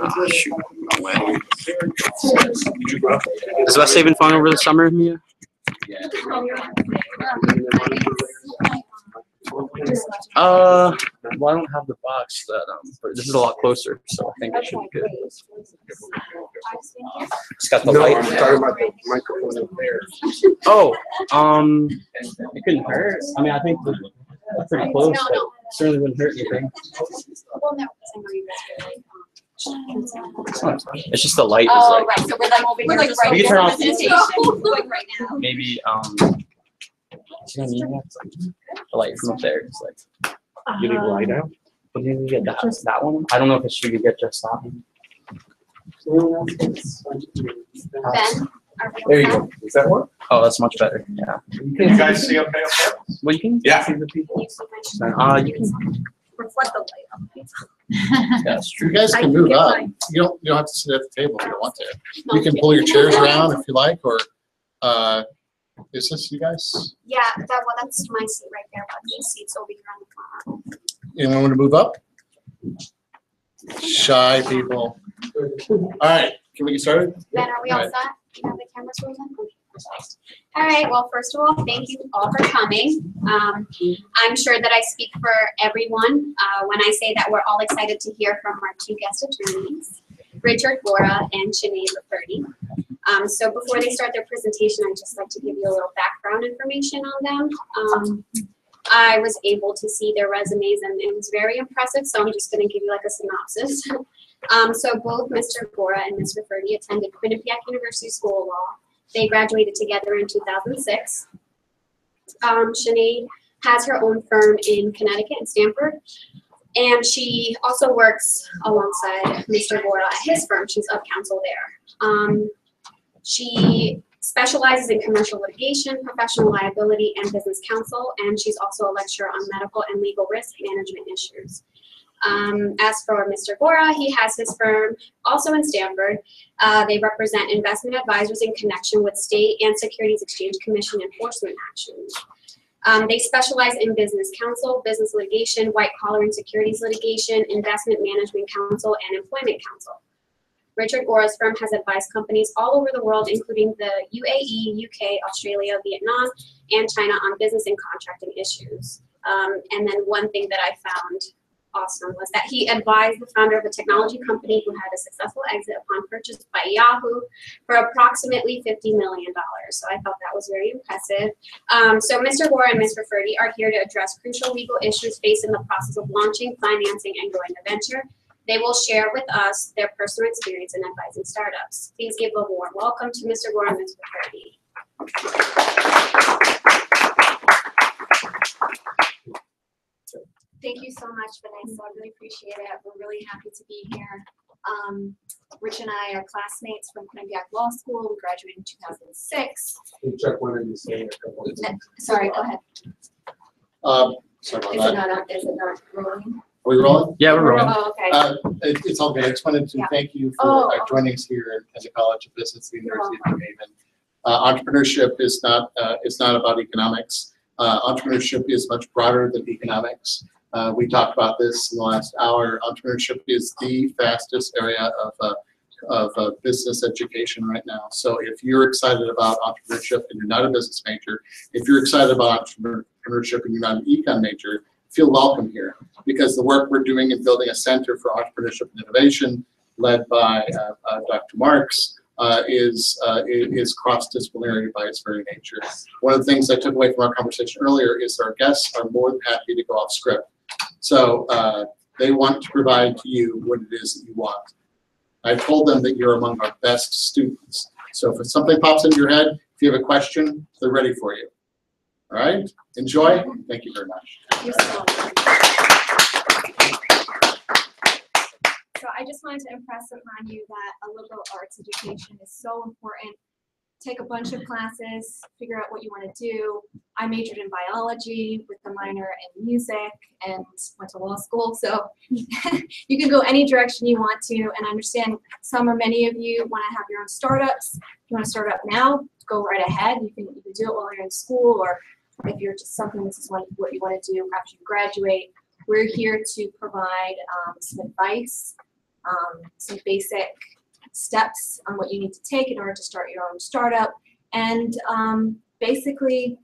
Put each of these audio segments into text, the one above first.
Ah, shoot. No way. Is West Haven fun over the summer, Mia? Uh, well, I don't have the box that, um, but this is a lot closer, so I think it should be good. It's got the No, light. I'm talking about the microphone up there. Oh, um, it couldn't hurt. I mean, I think we're we're pretty close, but certainly wouldn't hurt anything. Well, no, 'cause I know you guys are like, It's just the light is Oh, like, right, so we're like, we're like right We can turn off- the station, like right now. maybe, um, you know what I mean? It's like the light from up there, it's like, You need light out? but maybe we get that, that one. I don't know if it should get just that one. Ben, are we There you go. Does that work? Oh, that's much better, yeah. Can you guys see okay up there? Well, you can Yeah. see the people. set? Uh, you can, Reflect the light on me. yeah, that's true. You guys I can can move get up. mine. You don't, you don't have to sit at the table if you don't want to. You can pull your chairs around if you like, or, uh, is this you guys? Yeah, that, well, that's my seat right there, but these seats over here on the front. Anyone want to move up? Shy people. All right, can we get started? Ben, are we all Right. set? You have the cameras rolling? All right, well, first of all, thank you all for coming. Um, I'm sure that I speak for everyone, uh, when I say that we're all excited to hear from our two guest attorneys, Richard Gora and Sinead Rafferty. Um, so before they start their presentation, I'd just like to give you a little background information on them. Um, I was able to see their resumes and it was very impressive, so I'm just gonna give you like a synopsis. Um, so both Mr. Gora and Ms. Rafferty attended Quinnipiac University School of Law. They graduated together in 2006. Um, Sinead has her own firm in Connecticut and Stamford. And she also works alongside Mr. Gora at his firm. She's of counsel there. Um, she specializes in commercial litigation, professional liability, and business counsel. And she's also a lecturer on medical and legal risk management issues. Um, as for Mr. Gora, he has his firm also in Stamford. Uh, they represent investment advisors in connection with state and Securities Exchange Commission enforcement actions. Um, they specialize in business counsel, business litigation, white collar and securities litigation, investment management counsel, and employment counsel. Richard Gora's firm has advised companies all over the world, including the UAE, UK, Australia, Vietnam, and China on business and contracting issues. Um, and then one thing that I found awesome was that he advised the founder of a technology company who had a successful exit upon purchase by Yahoo for approximately $50 million. So I thought that was very impressive. Um, so Mr. Gora and Ms. Rafferty are here to address crucial legal issues faced in the process of launching, financing, and growing a venture. They will share with us their personal experience in advising startups. Please give a warm welcome to Mr. Gora and Ms. Rafferty. Thank you so much, Vanessa. I really appreciate it. We're really happy to be here. Um, Rich and I are classmates from Quinnipiac Law School. We graduated in 2006. Check one of these. things. Sorry, go ahead. Um, sorry Is it not, up- is it not rolling? Are we rolling? Yeah, we're rolling. Oh, okay. Uh, it, it's all good. I just wanted to Yeah. thank you Oh, for uh, joining us here at- at the College of Business, at the University of New Haven. Uh, entrepreneurship is not, uh, it's not about economics. Uh, entrepreneurship is much broader than economics. Uh, we talked about this in the last hour. Entrepreneurship is the fastest area of, uh, of uh, business education right now. So if you're excited about entrepreneurship and you're not a business major, if you're excited about entrepreneurship and you're not an econ major, feel welcome here because the work we're doing in building a center for entrepreneurship and innovation led by uh, uh, Dr. Marks uh, is, uh, is cross-disciplinary by its very nature. One of the things I took away from our conversation earlier is our guests are more than happy to go off script. So uh, they want to provide to you what it is that you want. I told them that you're among our best students. So if something pops into your head, if you have a question, they're ready for you. All right, enjoy. Thank you very much. So I just wanted to impress upon you that a liberal arts education is so important. Take a bunch of classes, figure out what you want to do. I majored in biology with a minor in music and went to law school. So you can go any direction you want to. And I understand some or many of you want to have your own startups. If you want to start up now, go right ahead. You can, you can do it while you're in school or if you're just something this is what, you want to do after you graduate. We're here to provide um, some advice um, some basic steps on what you need to take in order to start your own startup, and um, basically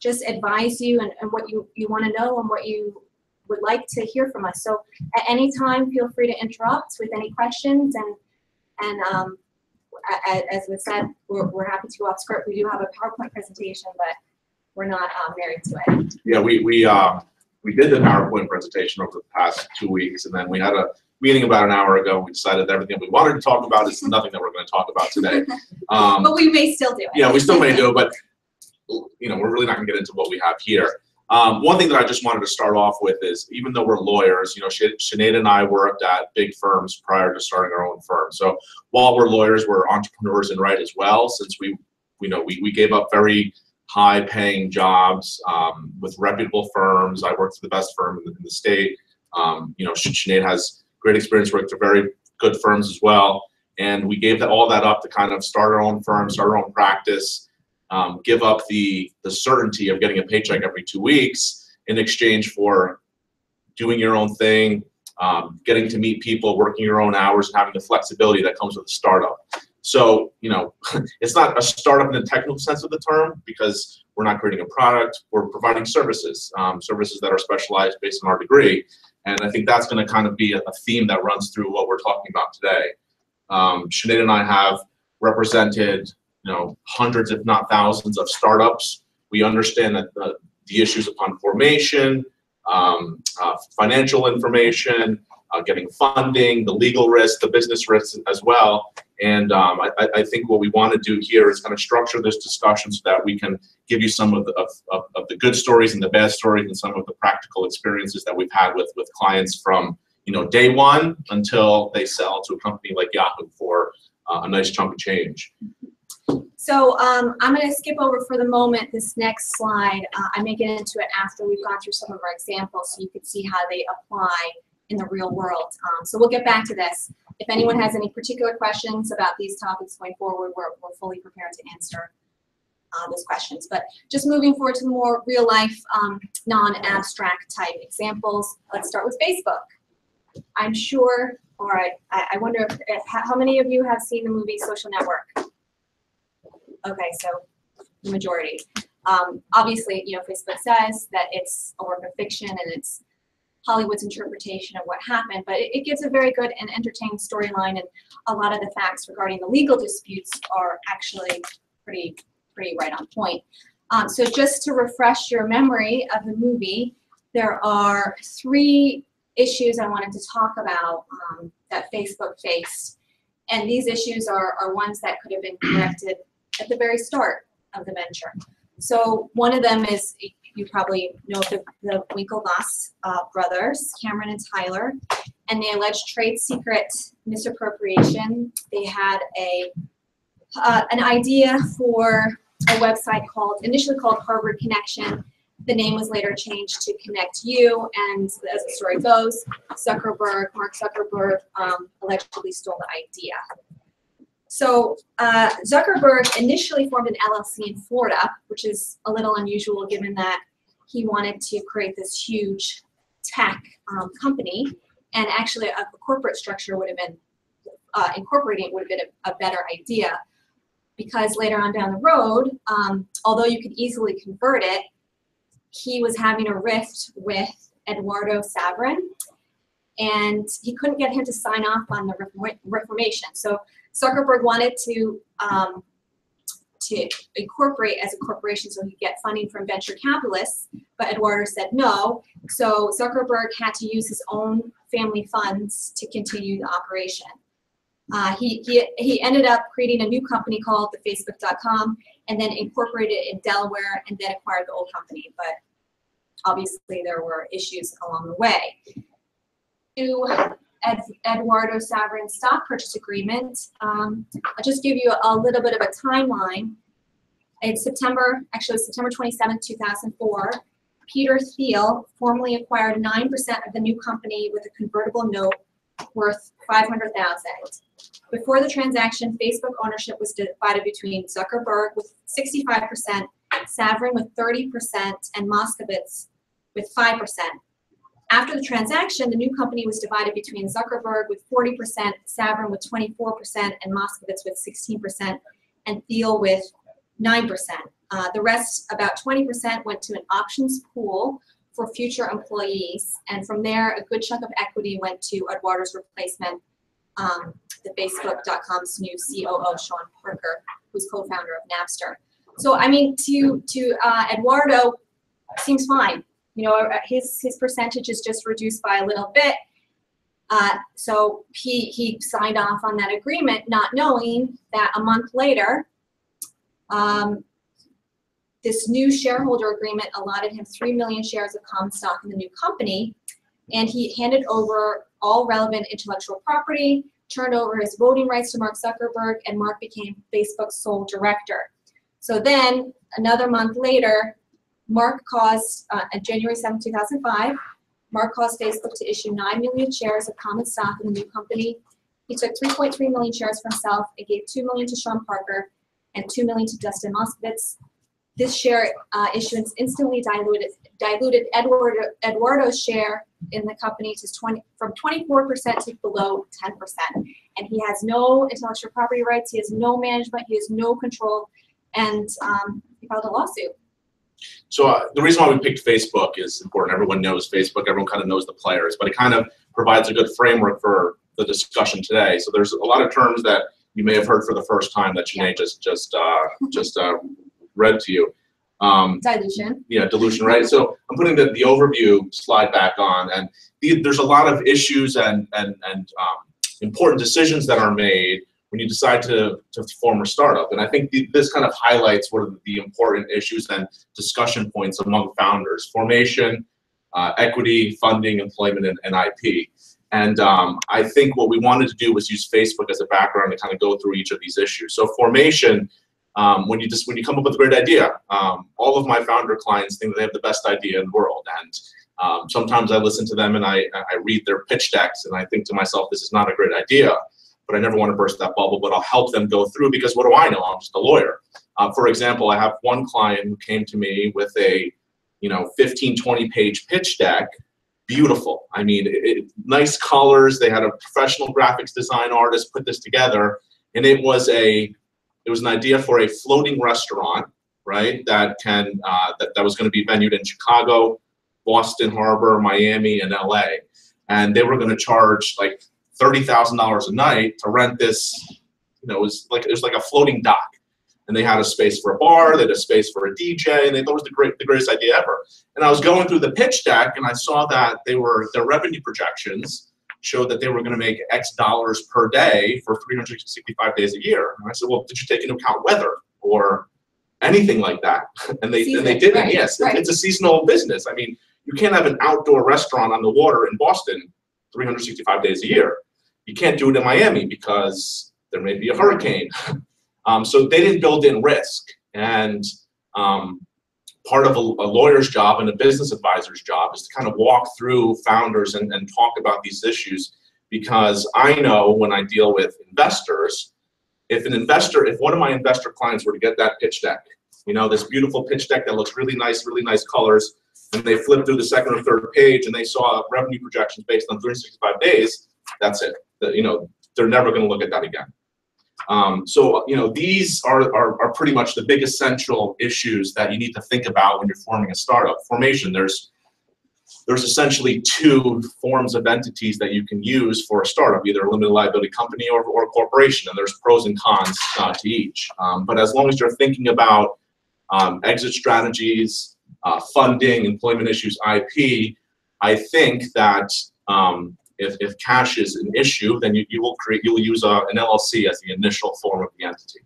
just advise you and, and what you, you want to know and what you would like to hear from us. So at any time, feel free to interrupt with any questions and and um, as was said, we're, we're happy to go off script. We do have a PowerPoint presentation, but we're not um, married to it. Yeah, we, we, um, we did the PowerPoint presentation over the past two weeks, and then we had a meeting about an hour ago. We decided that everything we wanted to talk about is nothing that we're gonna talk about today. Um, But we may still do it. yeah, we still may do it, but, you know, we're really not gonna get into what we have here. Um, one thing that I just wanted to start off with is, even though we're lawyers, you know, Sinead and I worked at big firms prior to starting our own firm. So while we're lawyers, we're entrepreneurs in right as well, since we, you know, we, we gave up very high-paying jobs um, with reputable firms. I worked for the best firm in the, in the state. Um, you know, Sinead has great experience worked for very good firms as well. And we gave all that up to kind of start our own firm, start our own practice, um, give up the, the certainty of getting a paycheck every two weeks in exchange for doing your own thing, um, getting to meet people, working your own hours, and having the flexibility that comes with a startup. So, you know, it's not a startup in the technical sense of the term because we're not creating a product, we're providing services, um, services that are specialized based on our degree. And I think that's going to kind of be a, theme that runs through what we're talking about today. Um, Sinead and I have represented, you know, hundreds, if not thousands, of startups. We understand that the, the issues upon formation, um, uh, financial information, uh, getting funding, the legal risks, the business risks as well. And um, I, I- think what we want to do here is kind of structure this discussion so that we can give you some of the, of, of, of the good stories and the bad stories and some of the practical experiences that we've had with, with clients from, you know, day one until they sell to a company like Yahoo for uh, a nice chunk of change. So um, I'm going to skip over for the moment this next slide. Uh, I may get into it after we've gone through some of our examples so you can see how they apply in the real world. Um, so we'll get back to this. If anyone has any particular questions about these topics going forward, we're, we're fully prepared to answer uh, those questions. But just moving forward to more real life, um, non-abstract type examples, let's start with Facebook. I'm sure, or I, I wonder if, if, how many of you have seen the movie Social Network? Okay, so the majority. Um, obviously, you know, Facebook says that it's a work of fiction and it's Hollywood's interpretation of what happened, but it, it gives a very good and entertaining storyline, and a lot of the facts regarding the legal disputes are actually pretty, pretty right on point. Um, so just to refresh your memory of the movie, there are three issues I wanted to talk about um, that Facebook faced. And these issues are, are ones that could have been corrected at the very start of the venture. So one of them is, you probably know the, the Winklevoss uh, brothers, Cameron and Tyler, and they alleged trade secret misappropriation. They had a, uh, an idea for a website called, initially called Harvard Connection. The name was later changed to ConnectU, and as the story goes, Zuckerberg, Mark Zuckerberg, um, allegedly stole the idea. So uh, Zuckerberg initially formed an LLC in Florida, which is a little unusual given that he wanted to create this huge tech um, company, and actually a, a corporate structure would have been uh, incorporating it would have been a, a better idea, because later on down the road, um, although you could easily convert it, he was having a rift with Eduardo Saverin, and he couldn't get him to sign off on the reform- reformation. So Zuckerberg wanted to um, to incorporate as a corporation so he could get funding from venture capitalists, but Eduardo said no. So Zuckerberg had to use his own family funds to continue the operation. Uh, he, he, he ended up creating a new company called the Facebook.com and then incorporated it in Delaware and then acquired the old company. But obviously there were issues along the way. To Ed, Eduardo Saverin stock purchase agreement, um, I'll just give you a little bit of a timeline. It's September, actually September 27, 2004. Peter Thiel formally acquired 9% of the new company with a convertible note worth 500,000. Before the transaction, Facebook ownership was divided between Zuckerberg with 65%, Saverin with 30%, and Moskovitz with 5%. After the transaction, the new company was divided between Zuckerberg with 40%, Saverin with 24%, and Moskovitz with 16%, and Thiel with 9%. Uh, the rest, about 20%, went to an options pool for future employees. And from there, a good chunk of equity went to Eduardo's replacement, um, the Facebook.com's new COO, Sean Parker, who's co-founder of Napster. So, I mean, to, to uh, Eduardo, seems fine. You know, uh, his, his percentage is just reduced by a little bit. Uh, so he, he signed off on that agreement, not knowing that a month later, um, this new shareholder agreement allotted him 3 million shares of common stock in the new company, and he handed over all relevant intellectual property, turned over his voting rights to Mark Zuckerberg, and Mark became Facebook's sole director. So then, another month later, Mark caused, uh, on January 7, 2005, Mark caused Facebook to issue 9 million shares of common stock in the new company. He took 3.3 million shares for himself and gave 2 million to Sean Parker and 2 million to Dustin Moskovitz. This share uh, issuance instantly diluted diluted Eduardo, Eduardo's share in the company to 20 from 24% to below 10%. And he has no intellectual property rights. He has no management. He has no control. And um, he filed a lawsuit. So uh, the reason why we picked Facebook is important. Everyone knows Facebook. Everyone kind of knows the players, but it kind of provides a good framework for the discussion today. So there's a lot of terms that you may have heard for the first time that Sinead just just uh, just uh, read to you. Um, Dilution. yeah, dilution, right? So I'm putting the, the overview slide back on, and the, there's a lot of issues and and and um, important decisions that are made when you decide to to form a startup. And I think this kind of highlights what are the important issues and discussion points among founders: formation, uh, equity, funding, employment, and, and IP. And um, I think what we wanted to do was use Facebook as a background to kind of go through each of these issues. So formation um, when you just when you come up with a great idea. Um, all of my founder clients think that they have the best idea in the world, and um, sometimes I listen to them and I I read their pitch decks and I think to myself, this is not a great idea. But I never want to burst that bubble. But I'll help them go through because what do I know? I'm just a lawyer. Uh, for example, I have one client who came to me with a you know 15 20 page pitch deck beautiful i mean it, it, nice colors they had a professional graphics design artist put this together and it was a it was an idea for a floating restaurant, right? That can uh, that, that was going to be venued in Chicago, Boston Harbor, Miami, and LA, and they were going to charge like thirty thousand dollars a night to rent this. You know, it was like it was like a floating dock, and they had a space for a bar, they had a space for a DJ, and they thought it was the great the greatest idea ever. And I was going through the pitch deck, and I saw that they were their revenue projections showed that they were going to make X dollars per day for 365 days a year. And I said, well, did you take into account weather or anything like that? And they, and they didn't. right, yes, right. it's a seasonal business. I mean, you can't have an outdoor restaurant on the water in Boston 365 days a year. You can't do it in Miami because there may be a hurricane. Um, so they didn't build in risk. And um, part of a, a, lawyer's job and a business advisor's job is to kind of walk through founders and, and talk about these issues because I know when I deal with investors, if an investor, if one of my investor clients were to get that pitch deck, you know, this beautiful pitch deck that looks really nice, really nice colors, and they flip through the second or third page and they saw revenue projections based on 365 days, that's it. The, you know, they're never going to look at that again. Um, so, you know, these are, are, are pretty much the big essential issues that you need to think about when you're forming a startup. Formation, there's there's essentially two forms of entities that you can use for a startup, either a limited liability company or, or a corporation, and there's pros and cons uh, to each. Um, but as long as you're thinking about um, exit strategies, uh, funding, employment issues, IP, I think that um, if, if cash is an issue, then you, you will create, you will use a, an LLC as the initial form of the entity.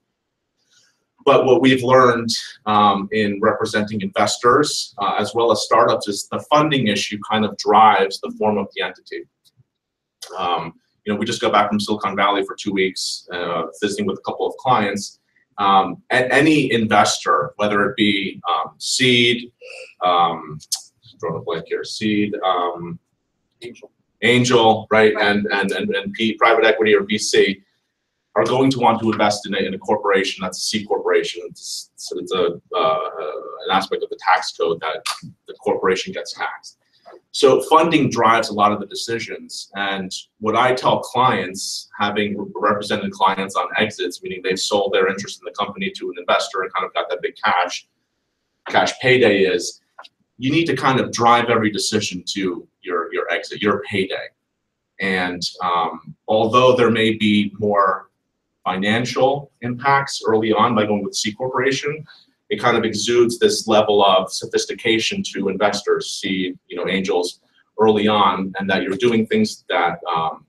But what we've learned um, in representing investors uh, as well as startups is the funding issue kind of drives the form of the entity. Um, you know, we just got back from Silicon Valley for two weeks, uh, visiting with a couple of clients. Um, and any investor, whether it be um, seed, um, drawing a blank here, seed, um, angel, angel, right, Right. and and and, and P, private equity or VC, are going to want to invest in a, in a corporation that's a C corporation. It's, so it's a uh, an aspect of the tax code that the corporation gets taxed. So funding drives a lot of the decisions. And what I tell clients, having represented clients on exits, meaning they've sold their interest in the company to an investor and kind of got that big cash, cash payday is, you need to kind of drive every decision to your, your exit, your payday. And um, although there may be more financial impacts early on by going with C corporation, it kind of exudes this level of sophistication to investors, see, you know, angels early on, and that you're doing things that um,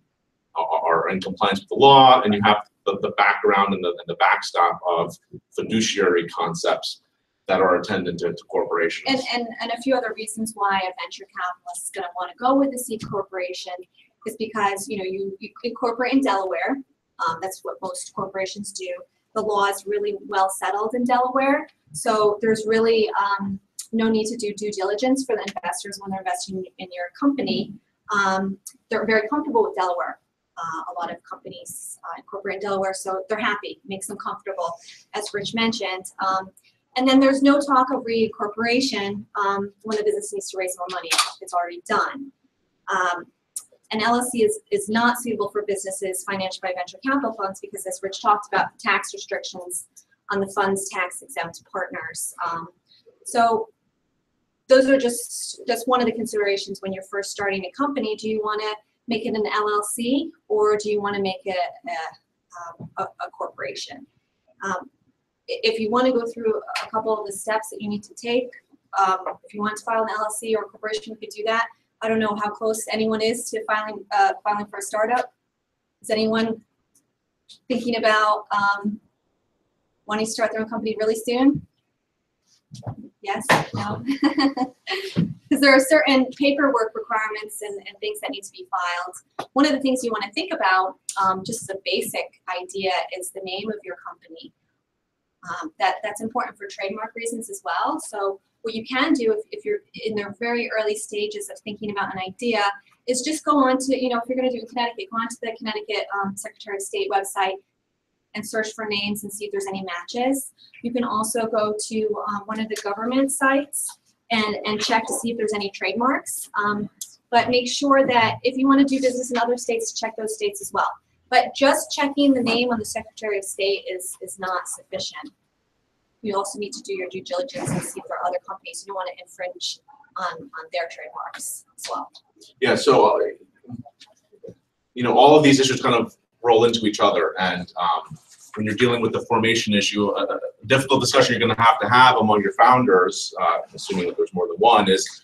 are in compliance with the law, and you have the, the background and the, and the backstop of fiduciary concepts that are attendant to, to corporations. And, and, and a few other reasons why a venture capitalist is gonna wanna go with a C corporation is because, you know, you, you incorporate in Delaware. Um, that's what most corporations do. The law is really well settled in Delaware. So there's really, um, no need to do due diligence for the investors when they're investing in your company. Um, they're very comfortable with Delaware. Uh, a lot of companies uh, incorporate in Delaware, so they're happy, makes them comfortable, as Rich mentioned. And then there's no talk of reincorporation um, when the business needs to raise more money. It's already done. Um, an LLC is, is not suitable for businesses financed by venture capital funds because, as Rich talked about, tax restrictions on the fund's tax exempt partners. Um, so those are just just one of the considerations when you're first starting a company. Do you want to make it an LLC or do you want to make it a, um, a, a corporation? Um, if you want to go through a couple of the steps that you need to take, um, if you want to file an LLC or a corporation, you could do that. I don't know how close anyone is to filing uh, filing for a startup. Is anyone thinking about um, wanting to start their own company really soon? Yes, no? Because there are certain paperwork requirements and, and things that need to be filed. One of the things you want to think about, um, just as a basic idea, is the name of your company. Um, that, that's important for trademark reasons as well. So what you can do if, if you're in the very early stages of thinking about an idea is just go on to, you know, if you're going to do in Connecticut, go on to the Connecticut um, Secretary of State website and search for names and see if there's any matches. You can also go to um, one of the government sites and, and check to see if there's any trademarks. Um, but make sure that if you want to do business in other states, check those states as well. But just checking the name on the Secretary of State is, is not sufficient. You also need to do your due diligence and see are other companies you don't want to infringe on, on their trademarks as well. Yeah, so, uh, you know, all of these issues kind of roll into each other, and um, when you're dealing with the formation issue, a a difficult discussion you're gonna have to have among your founders, uh, assuming that there's more than one, is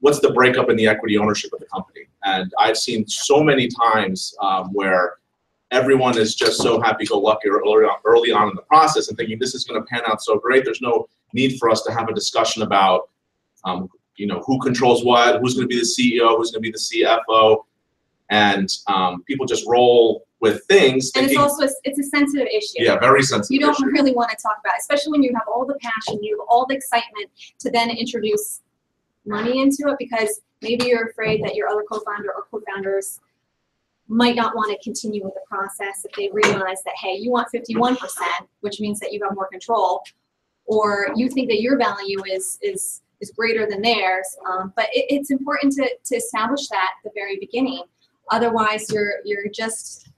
what's the breakup in the equity ownership of the company? And I've seen so many times um, where everyone is just so happy-go-lucky early on, early on in the process and thinking this is gonna pan out so great, there's no need for us to have a discussion about um, you know, who controls what, who's gonna be the CEO, who's gonna be the CFO. And um, people just roll with things And it's also, a- it's a sensitive issue. yeah, very sensitive You don't issue. really want to talk about, it, especially when you have all the passion, you have all the excitement to then introduce money into it because maybe you're afraid that your other co-founder or co-founders might not want to continue with the process if they realize that, hey, you want fifty-one percent, which means that you have more control, or you think that your value is, is, is greater than theirs. Um, but it, it's important to, to establish that at the very beginning. Otherwise, you're, you're just,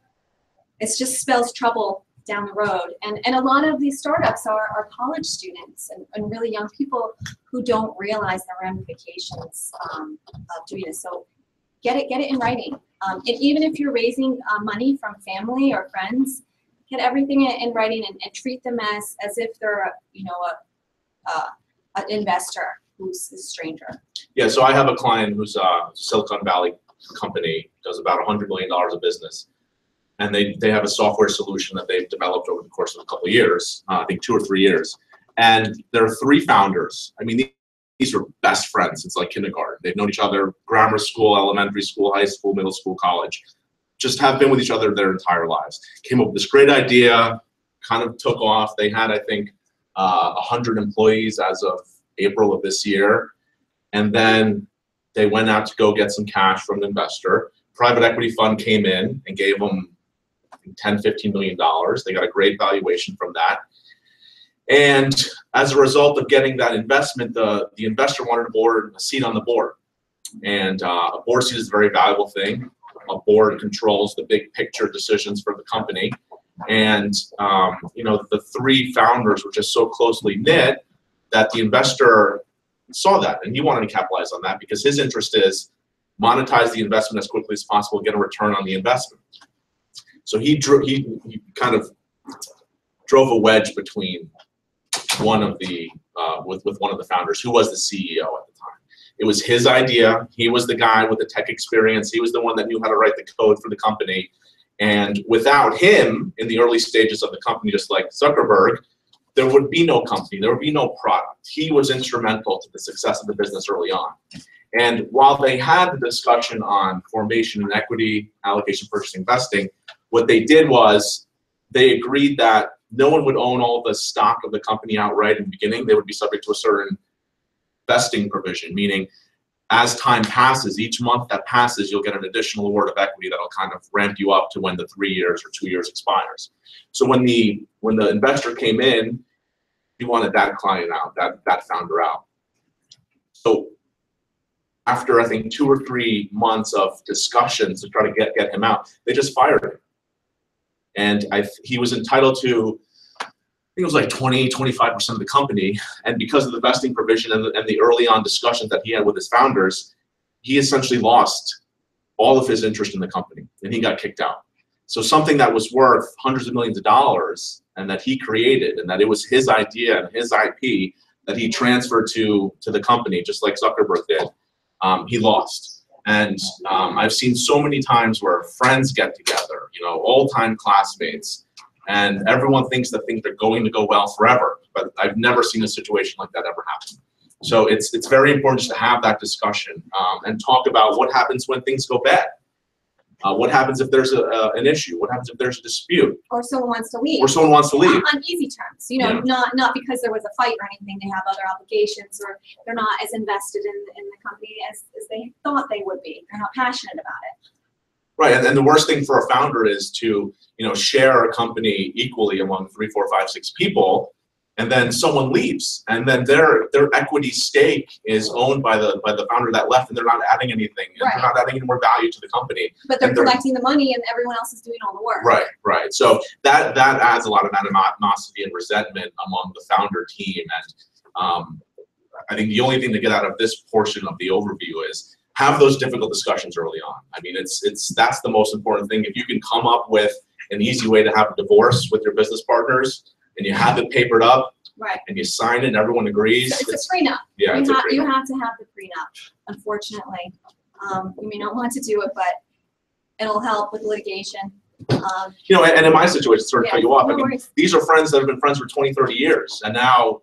it just spells trouble down the road. And, and a lot of these startups are, are college students and, and really young people who don't realize the ramifications um, of doing this. So get it, get it in writing. Um, and even if you're raising uh, money from family or friends, get everything in, in writing and, and treat them as, as if they're, a, you know, a, an investor who's a stranger. Yeah, so I have a client who's a Silicon Valley company, does about a hundred million dollars of business. And they, they have a software solution that they've developed over the course of a couple of years, uh, I think two or three years. And there are three founders. I mean, these- were best friends since like kindergarten. They've known each other grammar school, elementary school, high school, middle school, college. Just have been with each other their entire lives. Came up with this great idea, kind of took off. They had, I think, uh, 100 employees as of April of this year. And then they went out to go get some cash from an investor. Private equity fund came in and gave them I 10, 15 million dollars. They got a great valuation from that. And as a result of getting that investment, the, the investor wanted a board, a seat on the board. And uh, a board seat is a very valuable thing. A board controls the big picture decisions for the company. And, um, you know, the three founders were just so closely knit that the investor saw that and he wanted to capitalize on that because his interest is monetize the investment as quickly as possible, get a return on the investment. So he drew, he, he kind of drove a wedge between one of the, uh, with, with one of the founders, who was the CEO at the time. It was his idea. He was the guy with the tech experience. He was the one that knew how to write the code for the company. And without him in the early stages of the company, just like Zuckerberg, there would be no company, there would be no product. He was instrumental to the success of the business early on. And while they had the discussion on formation and equity, allocation, purchasing, investing, what they did was they agreed that no one would own all the stock of the company outright in the beginning. They would be subject to a certain vesting provision, meaning as time passes, each month that passes, you'll get an additional award of equity that'll kind of ramp you up to when the three years or two years expires. So when the when the investor came in, he wanted that client out, that that founder out. So after I think two or three months of discussions to try to get get him out, they just fired him. And I he was entitled to I think it was like 20, 25% of the company. And because of the vesting provision and the, and the early on discussions that he had with his founders, he essentially lost all of his interest in the company and he got kicked out. So something that was worth hundreds of millions of dollars and that he created and that it was his idea and his IP that he transferred to, to the company, just like Zuckerberg did, um, he lost. And um, I've seen so many times where friends get together, you know, old time classmates, and everyone thinks that things are going to go well forever. But I've never seen a situation like that ever happen. So it's it's very important to have that discussion um, and talk about what happens when things go bad. Uh, what happens if there's a, uh, an issue? What happens if there's a dispute Or someone wants to leave. or someone wants to leave? On easy terms, you know, Yeah. not, not because there was a fight or anything, they have other obligations or they're not as invested in, in the company as, as they thought they would be. They're not passionate about it. Right, and, and the worst thing for a founder is to you know share a company equally among three, four, five, six people, and then someone leaves, and then their their equity stake is owned by the by the founder that left, and they're not adding anything, and Right. they're not adding any more value to the company. But they're they're- collecting the money and everyone else is doing all the work. Right, right. So that that adds a lot of animosity and resentment among the founder team, and um, I think the only thing to get out of this portion of the overview is have those difficult discussions early on. I mean, it's it's that's the most important thing. If you can come up with an easy way to have a divorce with your business partners, and you have it papered up, Right. and you sign it, and everyone agrees. So it's a prenup. yeah, You it's a have, you have to have the prenup, unfortunately. Um, you may not want to do it, but it'll help with litigation. Um, You know, and, and in my situation, sorry to yeah, cut you off. no I mean, worries. these are friends that have been friends for 20, 30 years, and now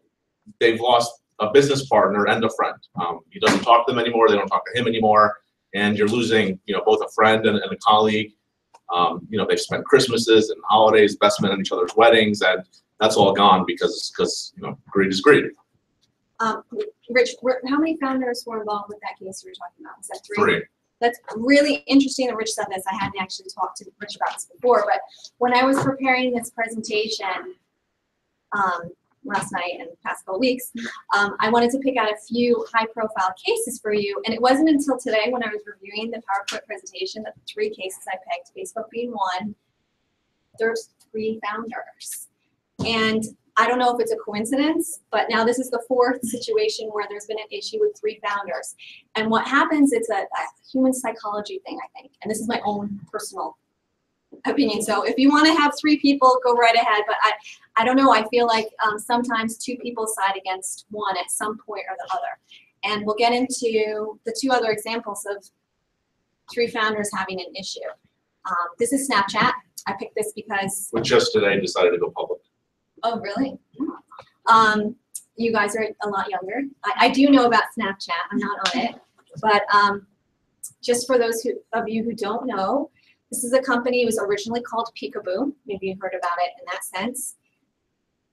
they've lost a business partner and a friend. Um, he doesn't talk to them anymore. They don't talk to him anymore, and you're losing, you know, both a friend and, and a colleague. Um, you know, they've spent Christmases and holidays, best men at each other's weddings, and that's all gone because because you know, greed is greed. Um, Rich, how many founders were involved with that case you were talking about? Was that Three. That's really interesting that Rich said this. I hadn't actually talked to Rich about this before, but when I was preparing this presentation um, last night and past couple weeks, um, I wanted to pick out a few high-profile cases for you. And it wasn't until today when I was reviewing the PowerPoint presentation that the three cases I picked, Facebook being one, there's three founders. And I don't know if it's a coincidence, but now this is the fourth situation where there's been an issue with three founders. And what happens, it's a, a human psychology thing, I think. And this is my own personal opinion. So if you want to have three people, go right ahead. But I, I don't know. I feel like um, sometimes two people side against one at some point or the other. And we'll get into the two other examples of three founders having an issue. Um, this is Snapchat. I picked this because Which just today decided to go public. Oh, really? Um, you guys are a lot younger. I, I do know about Snapchat. I'm not on it, but um, just for those who, of you who don't know, this is a company. It was originally called Peekaboo. Maybe you've heard about it in that sense.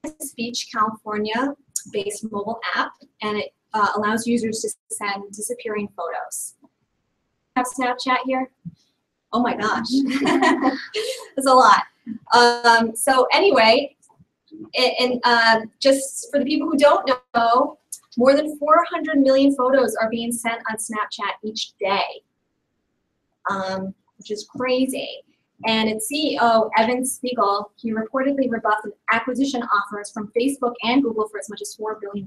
It's Beach, California-based mobile app, and it uh, allows users to send disappearing photos. Have Snapchat here? Oh my gosh, there's a lot. Um, so anyway, and, um, just for the people who don't know, More than 400 million photos are being sent on Snapchat each day, um, which is crazy. And its CEO, Evan Spiegel, he reportedly rebuffed acquisition offers from Facebook and Google for as much as $4 billion.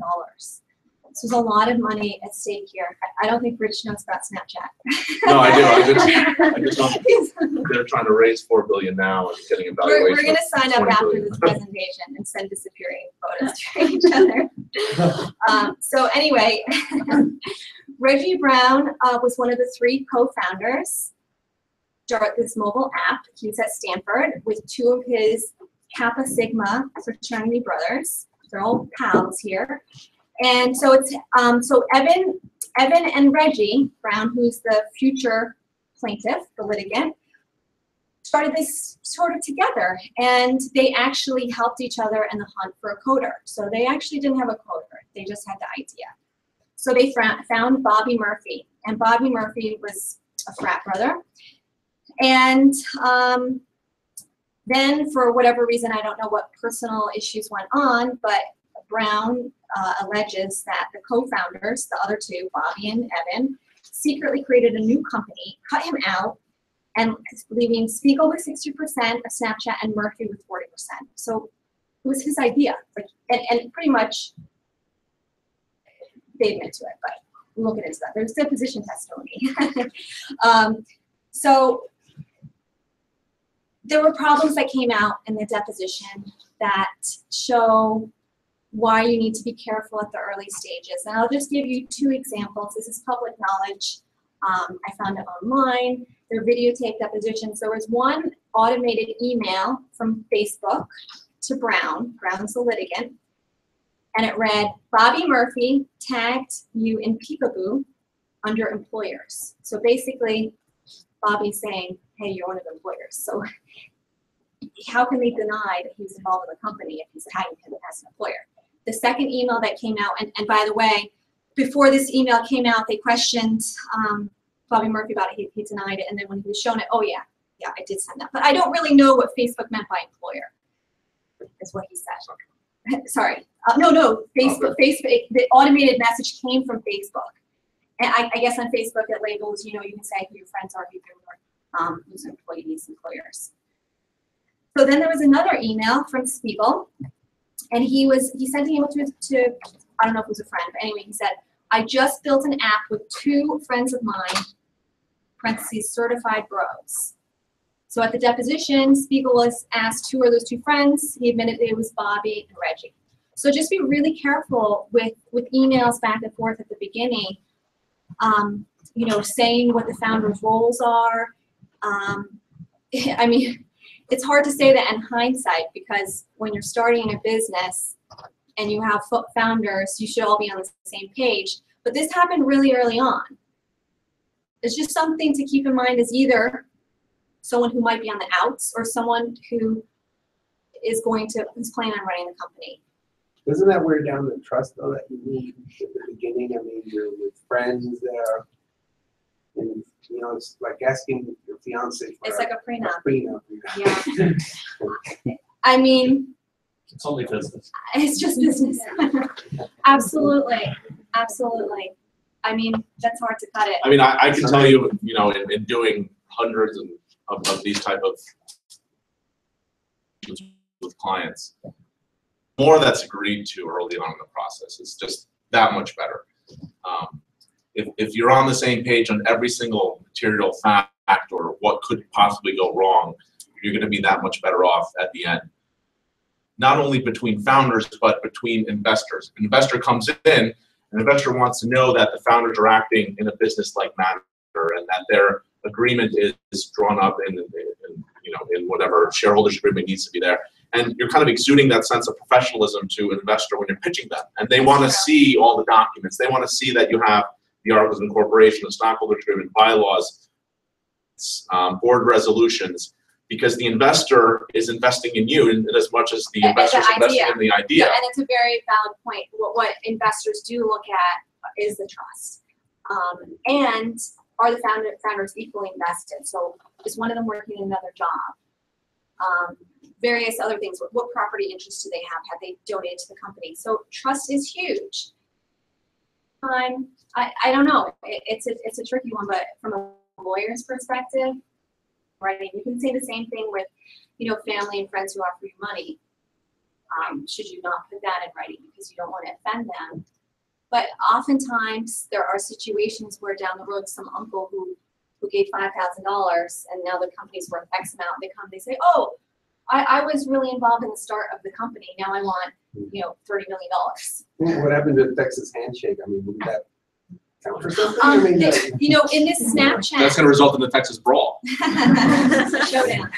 So there's a lot of money at stake here. I, I don't think Rich knows about Snapchat. No, I do. I just, I just don't, they're trying to raise four billion now and getting a We're, we're gonna sign up after billion. this presentation and send disappearing photos to each other. Um, so anyway, Reggie Brown, uh, was one of the three co-founders. Start this mobile app. He's at Stanford with two of his Kappa Sigma fraternity brothers. They're all pals here. And so it's, um, so Evan, Evan and Reggie Brown, who's the future plaintiff, the litigant, started this sort of together and they actually helped each other in the hunt for a coder. So they actually didn't have a coder, they just had the idea. So they found Bobby Murphy, and Bobby Murphy was a frat brother. And um, then, for whatever reason, I don't know what personal issues went on, but Brown uh, alleges that the co founders, the other two, Bobby and Evan, secretly created a new company, cut him out, and leaving Spiegel with 60% of Snapchat and Murphy with 40%. So it was his idea. Like, and, and pretty much they admit to it, but we'll get into that. There's deposition testimony. um, so there were problems that came out in the deposition that show why you need to be careful at the early stages. And I'll just give you two examples. This is public knowledge. Um, I found it online. They're videotaped depositions. There was one automated email from Facebook to Brown. Brown's the litigant. And it read, Bobby Murphy tagged you in Peekaboo under employers. So basically, Bobby's saying, hey, you're one of the employers. So how can they deny that he's involved in the company if he's tagging him as an employer? The second email that came out, and, and by the way, before this email came out, they questioned um, Bobby Murphy about it. He, he denied it. And then when he was shown it, oh, yeah, yeah, I did send that. But I don't really know what Facebook meant by employer, is what he said. Sorry. Uh, no, no, Facebook, Facebook, the automated message came from Facebook. And I, I guess on Facebook it labels, you know, you can say who your friends are, who your um, who's employees, employers. So then there was another email from Spiegel, and he was he sent an email to, to I don't know if it was a friend, but anyway, he said, I just built an app with two friends of mine, parentheses, certified bros. So at the deposition, Spiegel was asked who are those two friends. He admitted it was Bobby and Reggie. So just be really careful with, with emails back and forth at the beginning. Um, you know, saying what the founder's roles are. Um, I mean, it's hard to say that in hindsight because when you're starting a business and you have founders, you should all be on the same page. But this happened really early on. It's just something to keep in mind is either someone who might be on the outs or someone who is going to, who's planning on running the company. Doesn't that wear down the trust though that you need at the beginning? I mean, you're with friends there. And, you know, it's like asking your fiance for It's like a prenup. prenup. Yeah. I mean, It's only business. it's just business. absolutely, absolutely. I mean, that's hard to cut it. I mean, I, I can tell you, you know, in, in doing hundreds and of, of these type of with clients, more that's agreed to early on in the process is just that much better. Um, if, if you're on the same page on every single material fact or what could possibly go wrong, you're going to be that much better off at the end. Not only between founders, but between investors. An investor comes in, an investor wants to know that the founders are acting in a business-like manner and that their agreement is, drawn up in, in, in, you know, in whatever shareholders agreement needs to be there. And you're kind of exuding that sense of professionalism to an investor when you're pitching them. And they want to see all the documents. They want to see that you have the articles of incorporation, the stockholder agreement, bylaws, um, board resolutions, because the investor is investing in you in, as much as the investor is investing in the idea. And it's a very valid point. What, what investors do look at is the trust. Um, and are the founder, founders equally invested? So is one of them working another job? Um, various other things. What, what property interests do they have? Have they donated to the company? So trust is huge. Time, I, I don't know, it, it's a, it's a tricky one, but from a lawyer's perspective, right, you can say the same thing with, you know, family and friends who offer you money. Um, should you not put that in writing because you don't want to offend them? But oftentimes, there are situations where down the road, some uncle who, who gave five thousand dollars and now the company's worth X amount, they come, they say, oh, I, I was really involved in the start of the company, now I want, you know, thirty million dollars. What happened to the Texas handshake? I mean, would that count for something? I Um, mean, th- you know, in this Snapchat That's Snapchat, gonna result in the Texas brawl. showdown.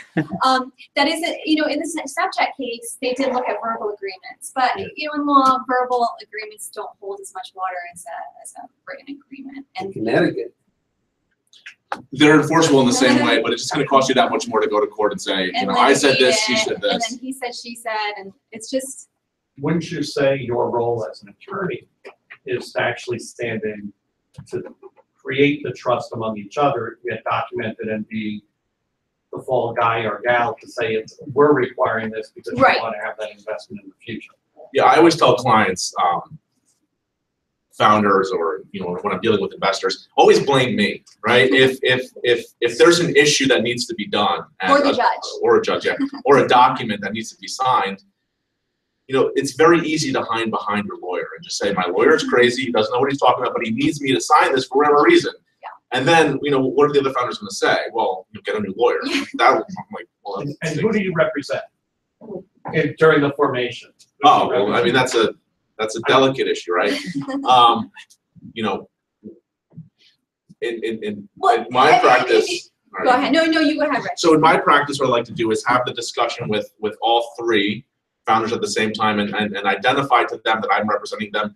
Um, that isn't, you know, in the Sna- Snapchat case, they did look at verbal agreements, but, you know, in law, verbal agreements don't hold as much water as a, as a written agreement. in And Connecticut, They're enforceable in the same way, but it's just gonna cost you that much more to go to court and say, you and know, I said litigate this, she it, said And this. then he said, she said, and it's just, wouldn't you say your role as an attorney is to actually stand in to create the trust among each other, get documented and be the fall guy or gal to say it's, we're requiring this because we Right. want to have that investment in the future? Yeah, I always tell clients, um, founders or, you know, when I'm dealing with investors, always blame me, right? Mm-hmm. If, if, if, if there's an issue that needs to be done. Or the a- judge. Or a judge, yeah, or a document that needs to be signed, you know, it's very easy to hide behind your lawyer and just say, my lawyer's mm-hmm. crazy, he doesn't know what he's talking about, but he needs me to sign this for whatever reason. Yeah. And then, you know, what are the other founders gonna say? Well, you get a new lawyer. Yeah. That, I'm like, well, And, and who do you represent in- during the formation? Who do you Oh, well, I mean, that's a, that's a delicate issue, right? Um, you know, in, in, in, Well, in my practice. go ahead, no, no, you go ahead, Rich. So in my practice, what I like to do is have the discussion with, with all three founders at the same time and, and, and identify to them that I'm representing them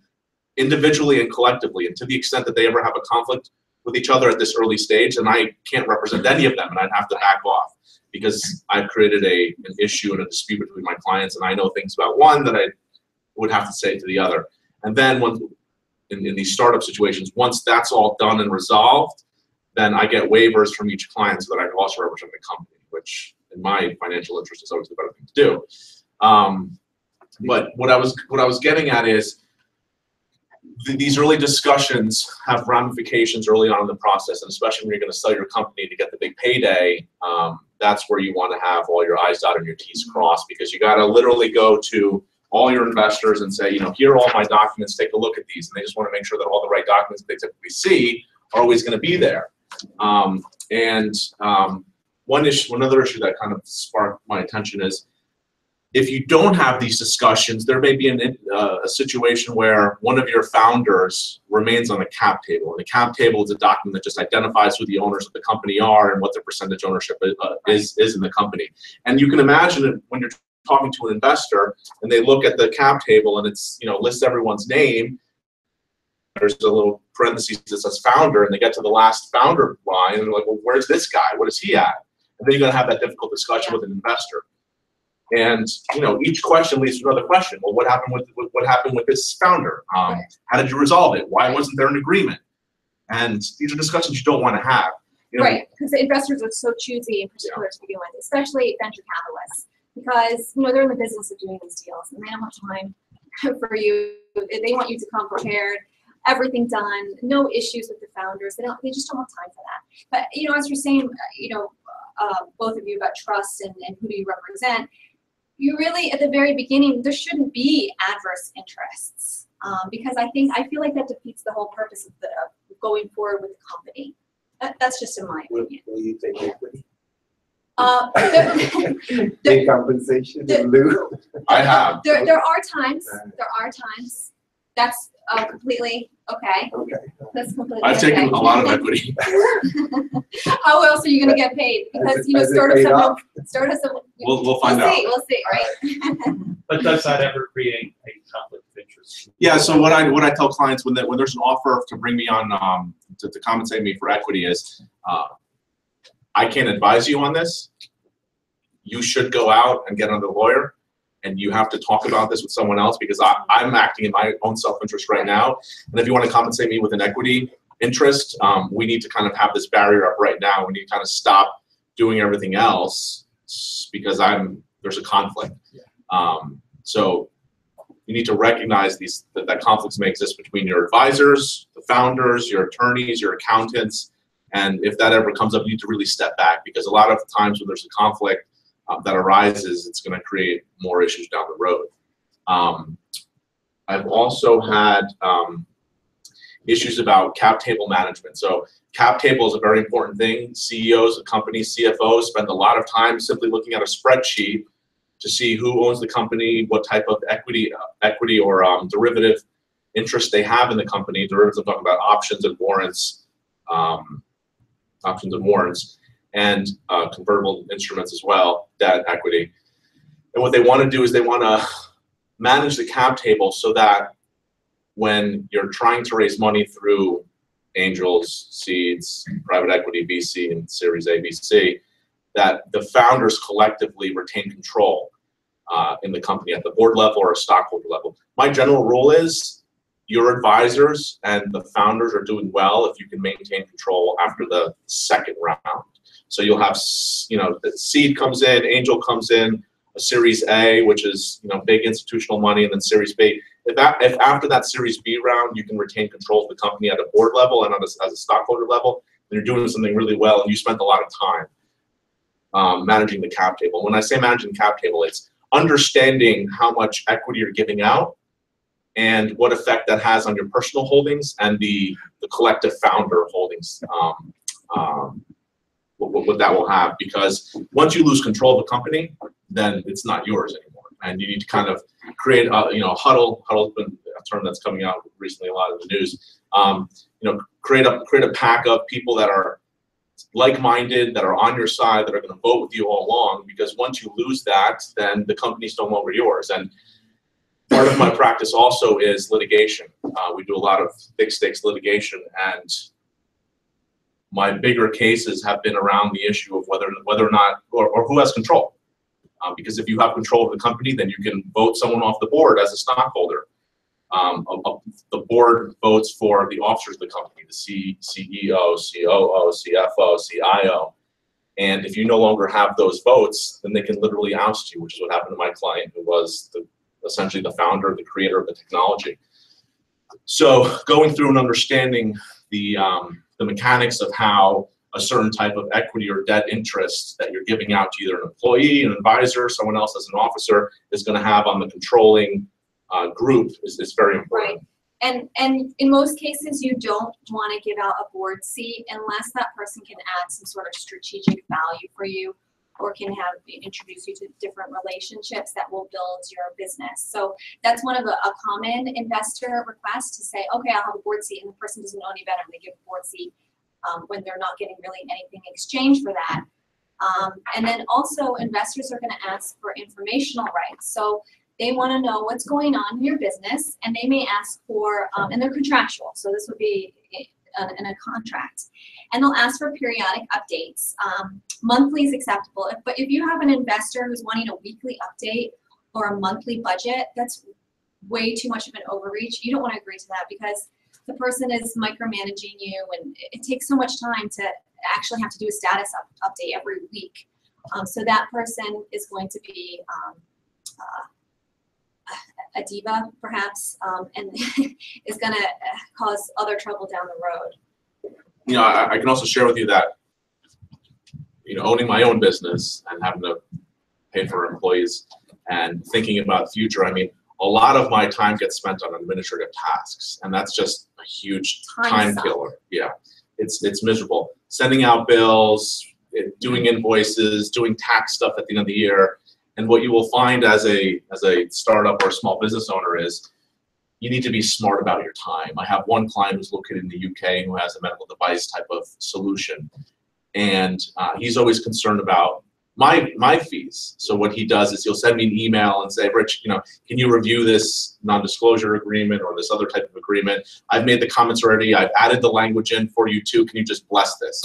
individually and collectively. And to the extent that they ever have a conflict with each other at this early stage, and I can't represent any of them and I'd have to back off because I've created a, an issue and a dispute between my clients and I know things about one that I would have to say to the other. And then when, in, in these startup situations, once that's all done and resolved, then I get waivers from each client so that I can also represent the company, which in my financial interest is always the better thing to do. Um, but what I was what I was getting at is th- these early discussions have ramifications early on in the process, and especially when you're going to sell your company to get the big payday. Um, that's where you want to have all your I's dotted and your T's crossed because you got to literally go to all your investors and say, you know, here are all my documents. Take a look at these, and they just want to make sure that all the right documents they typically see are always going to be there. Um, and um, one issue, one other issue that kind of sparked my attention is if you don't have these discussions, there may be an, uh, a situation where one of your founders remains on the cap table. And the cap table is a document that just identifies who the owners of the company are and what their percentage ownership uh, is, is in the company. And you can imagine when you're talking to an investor and they look at the cap table and it's, you know, lists everyone's name. There's a little parentheses that says founder and they get to the last founder line and they're like, well, where's this guy? What is he at? And then you're gonna have that difficult discussion with an investor. And you know, each question leads to another question. Well, what happened with what happened with this founder? Um, how did you resolve it? Why wasn't there an agreement? And these are discussions you don't want to have. You know, Right, because the investors are so choosy in particular to begin with, especially venture capitalists. Because, you know, they're in the business of doing these deals and they don't have time for you. They want you to come prepared, everything done, no issues with the founders. They don't, they just don't have time for that. But, you know, as you're saying, uh, you know, uh, both of you about trust and, and who do you represent, you really, at the very beginning, there shouldn't be adverse interests. Um, because I think, I feel like that defeats the whole purpose of the, of going forward with the company. That, that's just in my will, opinion. will you take equity? Uh, there, Big compensation in lieu? I have. there, there are times, there are times, that's uh, completely okay, Okay. that's completely I've okay. taken a lot of equity. How else are you gonna get paid? Because, it- you know, has it startups paid have, off? no- startups have. We'll we'll find We'll out. see, we'll see, right? But does that ever create a conflict of interest? Yeah, so what I, what I tell clients when, that when there's an offer to bring me on, um, to, to compensate me for equity is, uh, I can't advise you on this. You should go out and get another lawyer, and you have to talk about this with someone else, because I, I'm acting in my own self-interest right now. And if you wanna compensate me with an equity interest, um, we need to kind of have this barrier up right now. We need to kind of stop doing everything else, because I'm, there's a conflict. Um, so you need to recognize these that, that conflicts may exist between your advisors, the founders, your attorneys, your accountants, and if that ever comes up, you need to really step back because a lot of times when there's a conflict um, that arises, it's going to create more issues down the road. Um, I've also had um, issues about cap table management. So cap table is a very important thing. CEOs of companies, CFOs spend a lot of time simply looking at a spreadsheet to see who owns the company, what type of equity, uh, equity or um, derivative interest they have in the company. Derivatives, I'm talking about options and warrants, um, options and warrants, and uh, convertible instruments as well, debt, equity. And what they want to do is they want to manage the cap table so that when you're trying to raise money through angels, seeds, private equity, VC, and Series A, that the founders collectively retain control uh, in the company at the board level or a stockholder level. My general rule is your advisors and the founders are doing well if you can maintain control after the second round. So you'll have, you know, the seed comes in, angel comes in, a Series A, which is you know big institutional money, and then Series B. If that, if after that Series B round you can retain control of the company at a board level and on a, as a stockholder level, then you're doing something really well, and you spent a lot of time um, managing the cap table. When I say managing the cap table, it's understanding how much equity you're giving out and what effect that has on your personal holdings and the the collective founder holdings. Um, um, what, what, that will have because once you lose control of a company, then it's not yours anymore. And you need to kind of create, a, you know, huddle. Huddle's been a term that's coming out recently, a lot of the news. Um, you know, create a create a pack of people that are like-minded, that are on your side, that are going to vote with you all along. Because once you lose that, then the company's no longer yours. And part of my practice also is litigation. Uh, we do a lot of big stakes litigation, and my bigger cases have been around the issue of whether whether or not or, or who has control. Uh, because if you have control of the company, then you can vote someone off the board as a stockholder. Um, a- a- the board votes for the officers of the company, the C, CEO, COO, CFO, CIO. And if you no longer have those votes, then they can literally oust you, which is what happened to my client, who was the, essentially the founder, the creator of the technology. So going through and understanding the, um, the mechanics of how a certain type of equity or debt interest that you're giving out to either an employee, an advisor, someone else as an officer is going to have on the controlling uh, group is, is very important. Right. And, and in most cases, you don't want to give out a board seat unless that person can add some sort of strategic value for you or can have, introduce you to different relationships that will build your business. So that's one of the, a common investor request to say, okay, I'll have a board seat and the person doesn't know any better they give a board seat um, when they're not getting really anything in exchange for that. Um, and then also investors are gonna ask for informational rights. So they wanna know what's going on in your business and they may ask for, um, and they're contractual, so this would be in, in a contract. And they'll ask for periodic updates. Um, monthly is acceptable, if- but if you have an investor who's wanting a weekly update or a monthly budget, that's way too much of an overreach. You don't wanna agree to that because the person is micromanaging you and it, it takes so much time to actually have to do a status up, update every week. Um, so that person is going to be um, uh, a diva, perhaps, um, and is going to cause other trouble down the road. You know, I, I can also share with you that, you know, owning my own business and having to pay for employees and thinking about the future, I mean, a lot of my time gets spent on administrative tasks, and that's just a huge Time time killer. Yeah, it's it's miserable. Sending out bills, doing mm-hmm. invoices, doing tax stuff at the end of the year, and what you will find as a as a startup or a small business owner is you need to be smart about your time. I have one client who's located in the UK who has a medical device type of solution, and uh, he's always concerned about my my fees. So what he does is he'll send me an email and say, Rich, you know, can you review this non-disclosure agreement or this other type of agreement? I've made the comments already. I've added the language in for you too. Can you just bless this?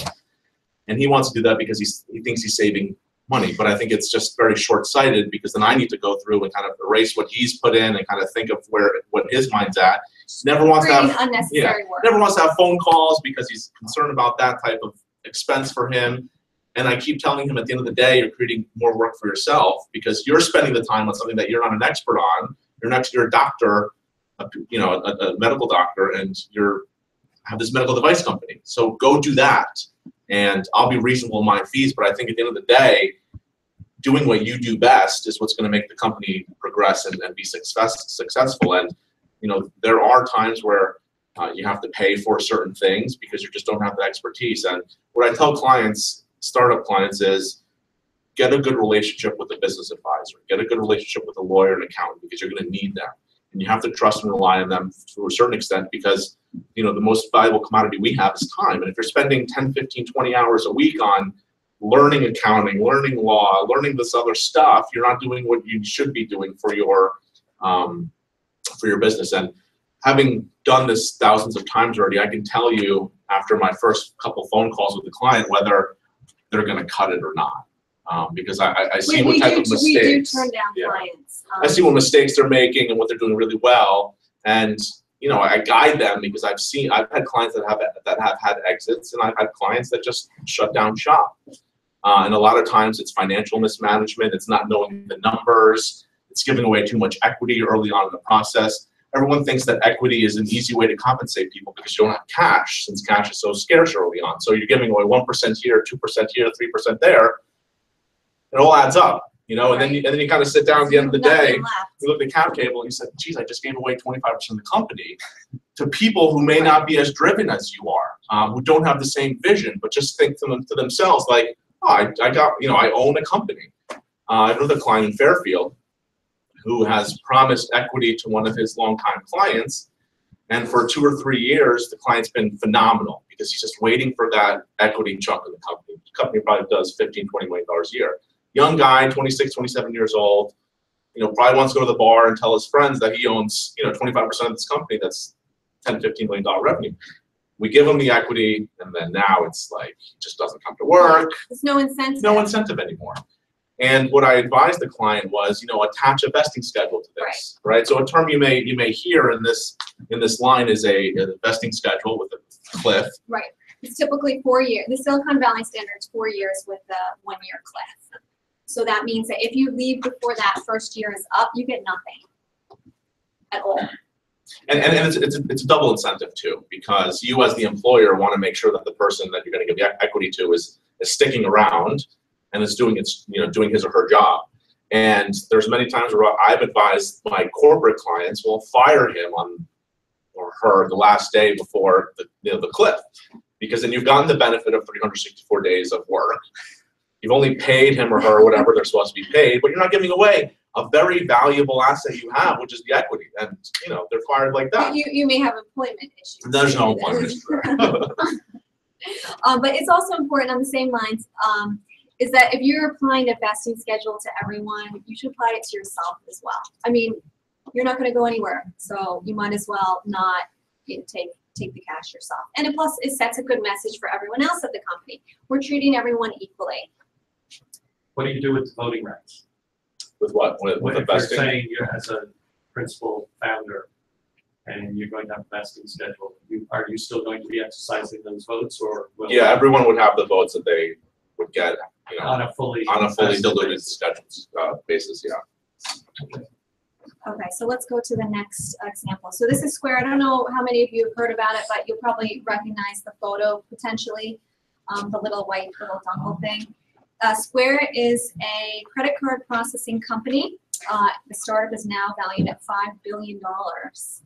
And he wants to do that because he thinks he's saving money, but I think it's just very short-sighted because then I need to go through and kind of erase what he's put in and kind of think of where what his mind's at. Never wants to have unnecessary work. never wants to have phone calls because he's concerned about that type of expense for him. And I keep telling him at the end of the day, you're creating more work for yourself because you're spending the time on something that you're not an expert on. You're next, you're a doctor, a, you know, a, a medical doctor, and you're have this medical device company. So go do that, and I'll be reasonable in my fees. But I think at the end of the day, doing what you do best is what's going to make the company progress and, and be success, successful. And you know, there are times where uh, you have to pay for certain things because you just don't have the expertise. And what I tell clients, startup clients, is get a good relationship with a business advisor, get a good relationship with a lawyer and accountant because you're going to need them. And you have to trust and rely on them to a certain extent because you know the most valuable commodity we have is time. And if you're spending 10, 15, 20 hours a week on learning accounting, learning law, learning this other stuff, you're not doing what you should be doing for your um, for your business. And having done this thousands of times already, I can tell you after my first couple phone calls with the client whether they're going to cut it or not. Um, because I, I- I see We, what type do, of we do mistakes. turn down Yeah. clients. I um, see what mistakes they're making and what they're doing really well, and you know I guide them because I've seen I've had clients that have that have had exits, and I've had clients that just shut down shop. Uh, and a lot of times it's financial mismanagement, it's not knowing the numbers, it's giving away too much equity early on in the process. Everyone thinks that equity is an easy way to compensate people because you don't have cash, since cash is so scarce early on. So you're giving away one percent here, two percent here, three percent there. It all adds up, you know, and then you, and then you kind of sit down at the end of the day you look at the cap table and you said, geez, I just gave away 25% of the company to people who may not be as driven as you are, um, who don't have the same vision, but just think to, them, to themselves like, I, I got, you know, I own a company. Uh, I have another client in Fairfield who has promised equity to one of his longtime clients. And for two or three years, the client's been phenomenal because he's just waiting for that equity chunk of the company. The company probably does 15, 20 million dollars a year. Young guy, 26, 27 years old, you know, probably wants to go to the bar and tell his friends that he owns, you know, 25% of this company that's 10, 15 million dollar revenue. We give him the equity, and then now it's like he just doesn't come to work. There's no incentive. No incentive anymore. And what I advised the client was, you know, attach a vesting schedule to this, right? right? So a term you may you may hear in this in this line is a, a vesting schedule with a cliff. Right. It's typically four years. The Silicon Valley standard is four years with a one-year cliff. So that means that if you leave before that first year is up, you get nothing at all. And, and, and it's, it's, a- it's a double incentive too, because you as the employer want to make sure that the person that you're going to give the equity to is, is sticking around and is doing its, you know, doing his or her job. And there's many times where I've advised my corporate clients, will fire him on or her the last day before the, you know, the cliff. Because then you've gotten the benefit of 364 days of work. You've only paid him or her whatever they're supposed to be paid, but you're not giving away a very valuable asset you have, which is the equity. And, you know, they're fired like that. You, you may have employment issues. There's no employment. Um, but it's also important on the same lines, um, is that if you're applying a vesting schedule to everyone, you should apply it to yourself as well. I mean, you're not gonna go anywhere, so you might as well not you know, take, take the cash yourself. And it plus, it sets a good message for everyone else at the company. We're treating everyone equally. What do you do with voting rights? With what? With, with What the if you're vesting? saying you're as a principal founder and you're going to have a vesting schedule, you, are you still going to be exercising those votes or? will- Yeah, everyone would have the votes that they would get, you know, On a fully. on a fully vested diluted basis. schedule, uh, basis, yeah. Okay, so let's go to the next example. So this is Square. I don't know how many of you have heard about it, but you'll probably recognize the photo potentially, um, the little white little dongle thing. Uh, Square is a credit card processing company. Uh, the startup is now valued at five billion dollars,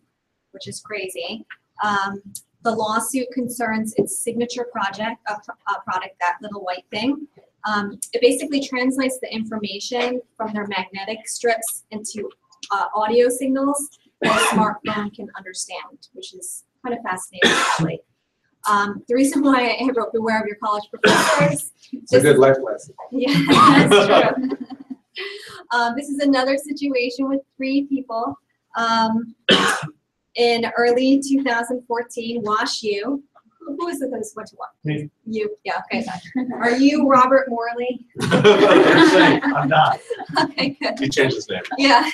which is crazy. Um, the lawsuit concerns its signature project, a, a product, that little white thing. Um, it basically translates the information from their magnetic strips into uh, audio signals that a smartphone can understand, which is kind of fascinating actually. Um, the reason why I wrote Beware of Your College Professors. It's a this good life lesson. yeah, that's true. um, this is another situation with three people. Um, in early 2014, Wash U. Who is it that went to Wash? Me. You, yeah, okay. Are you Robert Morley? I'm I'm not. Okay, good. He changed his name. Yeah.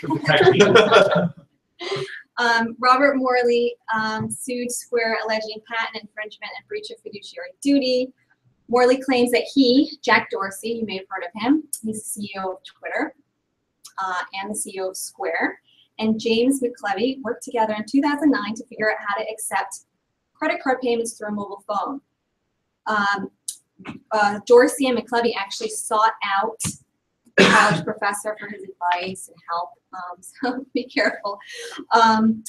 Um, Robert Morley um, sued Square alleging patent infringement and breach of fiduciary duty. Morley claims that he, Jack Dorsey, you may have heard of him, he's the CEO of Twitter uh, and the CEO of Square, and James McKelvey worked together in 2009 to figure out how to accept credit card payments through a mobile phone. Um, uh, Dorsey and McKelvey actually sought out college professor for his advice and help. Um, so be careful um,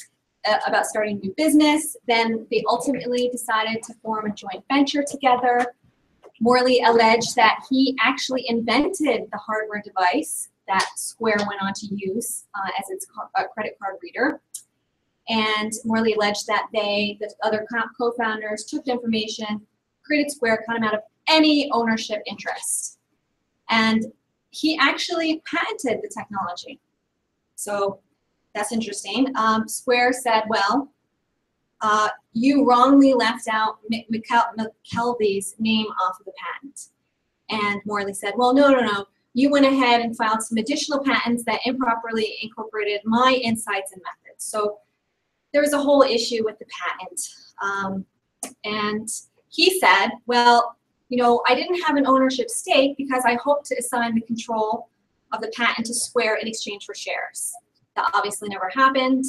about starting a new business. Then they ultimately decided to form a joint venture together. Morley alleged that he actually invented the hardware device that Square went on to use uh, as its co- uh, credit card reader. And Morley alleged that they, the other co- co-founders, took the information, created Square, cut him out of any ownership interest. And he actually patented the technology. So that's interesting. Um, Square said, well, uh, you wrongly left out McKelvey's name off of the patent. And Morley said, well, no, no, no. You went ahead and filed some additional patents that improperly incorporated my insights and methods. So there was a whole issue with the patent. Um, and he said, well, you know, I didn't have an ownership stake because I hoped to assign the control of the patent to Square in exchange for shares. That obviously never happened.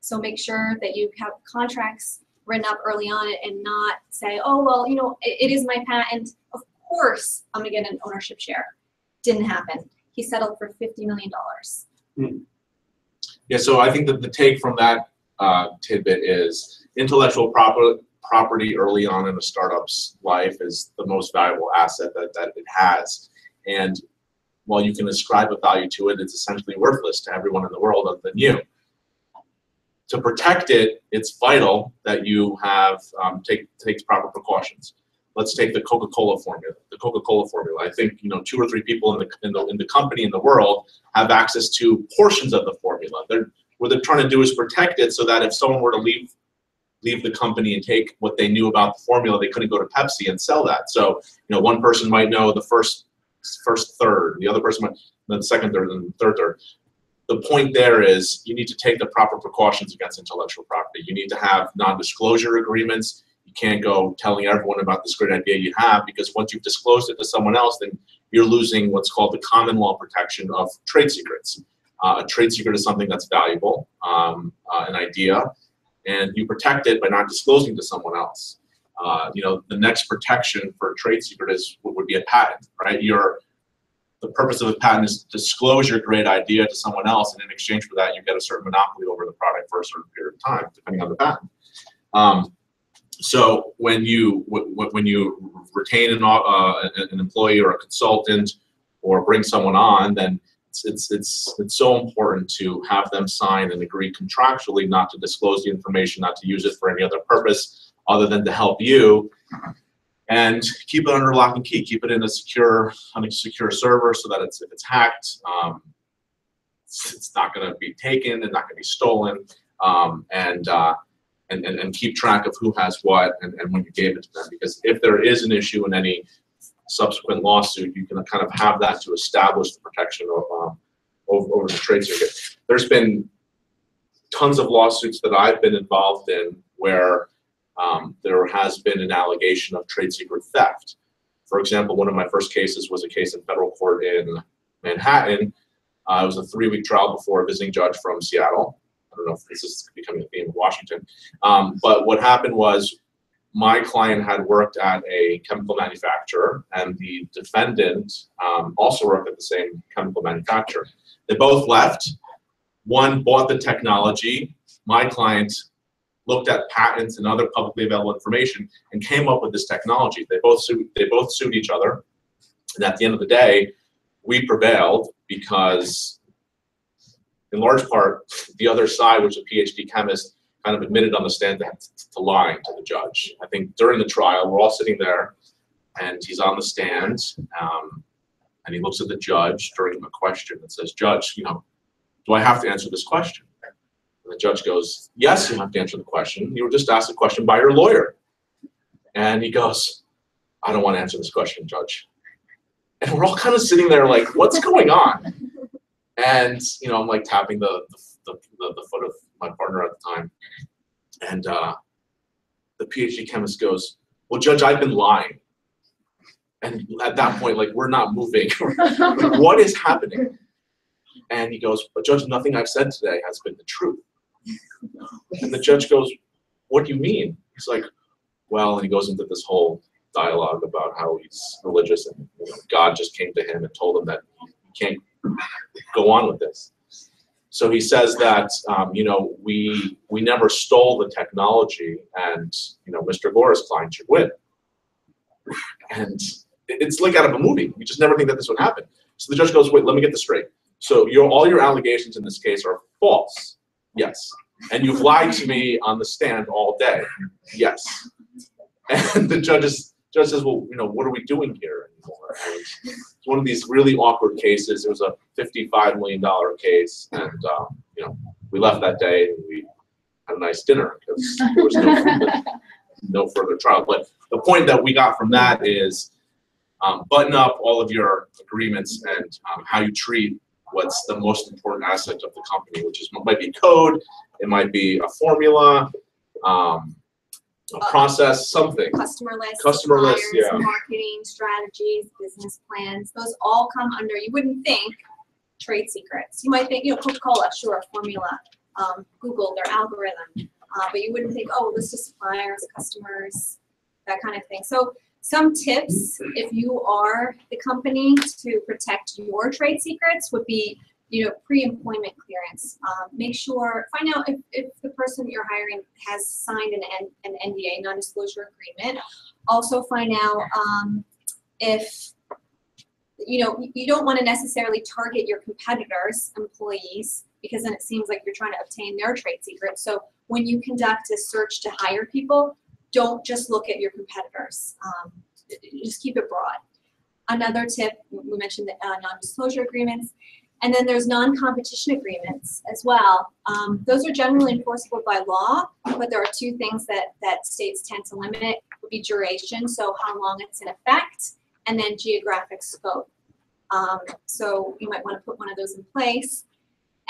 So make sure that you have contracts written up early on and not say, oh, well, you know, it, it is my patent. Of course, I'm gonna get an ownership share. Didn't happen. He settled for $50 million. Yeah, so I think that the take from that uh, tidbit is intellectual property property early on in a startup's life is the most valuable asset that, that it has. And while you can ascribe a value to it, it's essentially worthless to everyone in the world other than you. To protect it, it's vital that you have um, take takes proper precautions. Let's take the Coca-Cola formula. The Coca-Cola formula. I think you know two or three people in the in the in the company in the world have access to portions of the formula. They're what they're trying to do is protect it so that if someone were to leave leave the company and take what they knew about the formula, they couldn't go to Pepsi and sell that. So, you know, one person might know the first first third, the other person might the second third, and the third third. The point there is you need to take the proper precautions against intellectual property. You need to have non-disclosure agreements. You can't go telling everyone about this great idea you have because once you've disclosed it to someone else, then you're losing what's called the common law protection of trade secrets. Uh, a trade secret is something that's valuable, um, uh, an idea, and you protect it by not disclosing to someone else. Uh, you know, the next protection for trade secret is would be a patent, right? Your the purpose of a patent is to disclose your great idea to someone else, and in exchange for that, you get a certain monopoly over the product for a certain period of time, depending on the patent. Um, so when you when you retain an, uh, an employee or a consultant or bring someone on, then it's, it's, it's, it's so important to have them sign and agree contractually not to disclose the information, not to use it for any other purpose other than to help you. And keep it under lock and key. Keep it in a secure, on a secure server so that it's, if it's hacked, um, it's, it's not going to be taken and not going to be stolen. Um, and, uh, and, and, and keep track of who has what and, and when you gave it to them. Because if there is an issue in any subsequent lawsuit, you can kind of have that to establish the protection of um, over, over the trade secret. There's been tons of lawsuits that I've been involved in where um, there has been an allegation of trade secret theft. For example, one of my first cases was a case in federal court in Manhattan. Uh, it was a three-week trial before a visiting judge from Seattle. I don't know if this is becoming a theme in Washington. Um, but what happened was my client had worked at a chemical manufacturer, and the defendant um, also worked at the same chemical manufacturer. They both left. One bought the technology. My client looked at patents and other publicly available information and came up with this technology. They both sued. They both sued each other, and at the end of the day, we prevailed because, in large part, the other side, which is a PhD chemist, kind of admitted on the stand that to lying to the judge. I think during the trial, we're all sitting there, and he's on the stand, um, and he looks at the judge during a question and says, "Judge, you know, do I have to answer this question?" And the judge goes, "Yes, you have to answer the question. You were just asked a question by your lawyer." And he goes, "I don't want to answer this question, judge." And we're all kind of sitting there like, "What's going on?" And you know, I'm like tapping the the, the, the foot of my partner at the time. And uh, the PhD chemist goes, Well, Judge, I've been lying. And at that point, like, we're not moving. what is happening? And he goes, but Judge, nothing I've said today has been the truth. And the judge goes, what do you mean? He's like, well, and he goes into this whole dialogue about how he's religious and you know, God just came to him and told him that he can't go on with this. So he says that um, you know we we never stole the technology, and you know Mr. Gora's client should win. And it's like out of a movie. You just never think that this would happen. So the judge goes, "Wait, let me get this straight. So your all your allegations in this case are false. Yes, and you've lied to me on the stand all day. Yes." And the judge is judge says, "Well, you know, what are we doing here anymore?" And it's one of these really awkward cases. It was a fifty-five million dollar case, and um, you know, we left that day and we had a nice dinner because there was no further, no further trial. But the point that we got from that is um, button up all of your agreements and um, how you treat what's the most important asset of the company, which is might be code, it might be a formula, um, a process, something. Customer list, Customer lists, suppliers, yeah. Marketing strategies, business plans, those all come under, you wouldn't think, trade secrets. You might think, you know, Coca-Cola, sure, formula, um, Google, their algorithm. Uh, but you wouldn't think, oh, list of suppliers, customers, that kind of thing. So some tips, if you are the company to protect your trade secrets would be, you know, pre-employment clearance. Um, make sure, find out if, if the person you're hiring has signed an, N- an NDA, non-disclosure agreement. Also find out, um, if, you know, you- don't want to necessarily target your competitors' employees because then it seems like you're trying to obtain their trade secrets. So when you conduct a search to hire people, don't just look at your competitors. Um, just keep it broad. Another tip, we mentioned the uh, non-disclosure agreements, and then there's non-competition agreements as well. Um, those are generally enforceable by law, but there are two things that that states tend to limit: would be duration, so how long it's in effect, and then geographic scope. Um, so you might want to put one of those in place.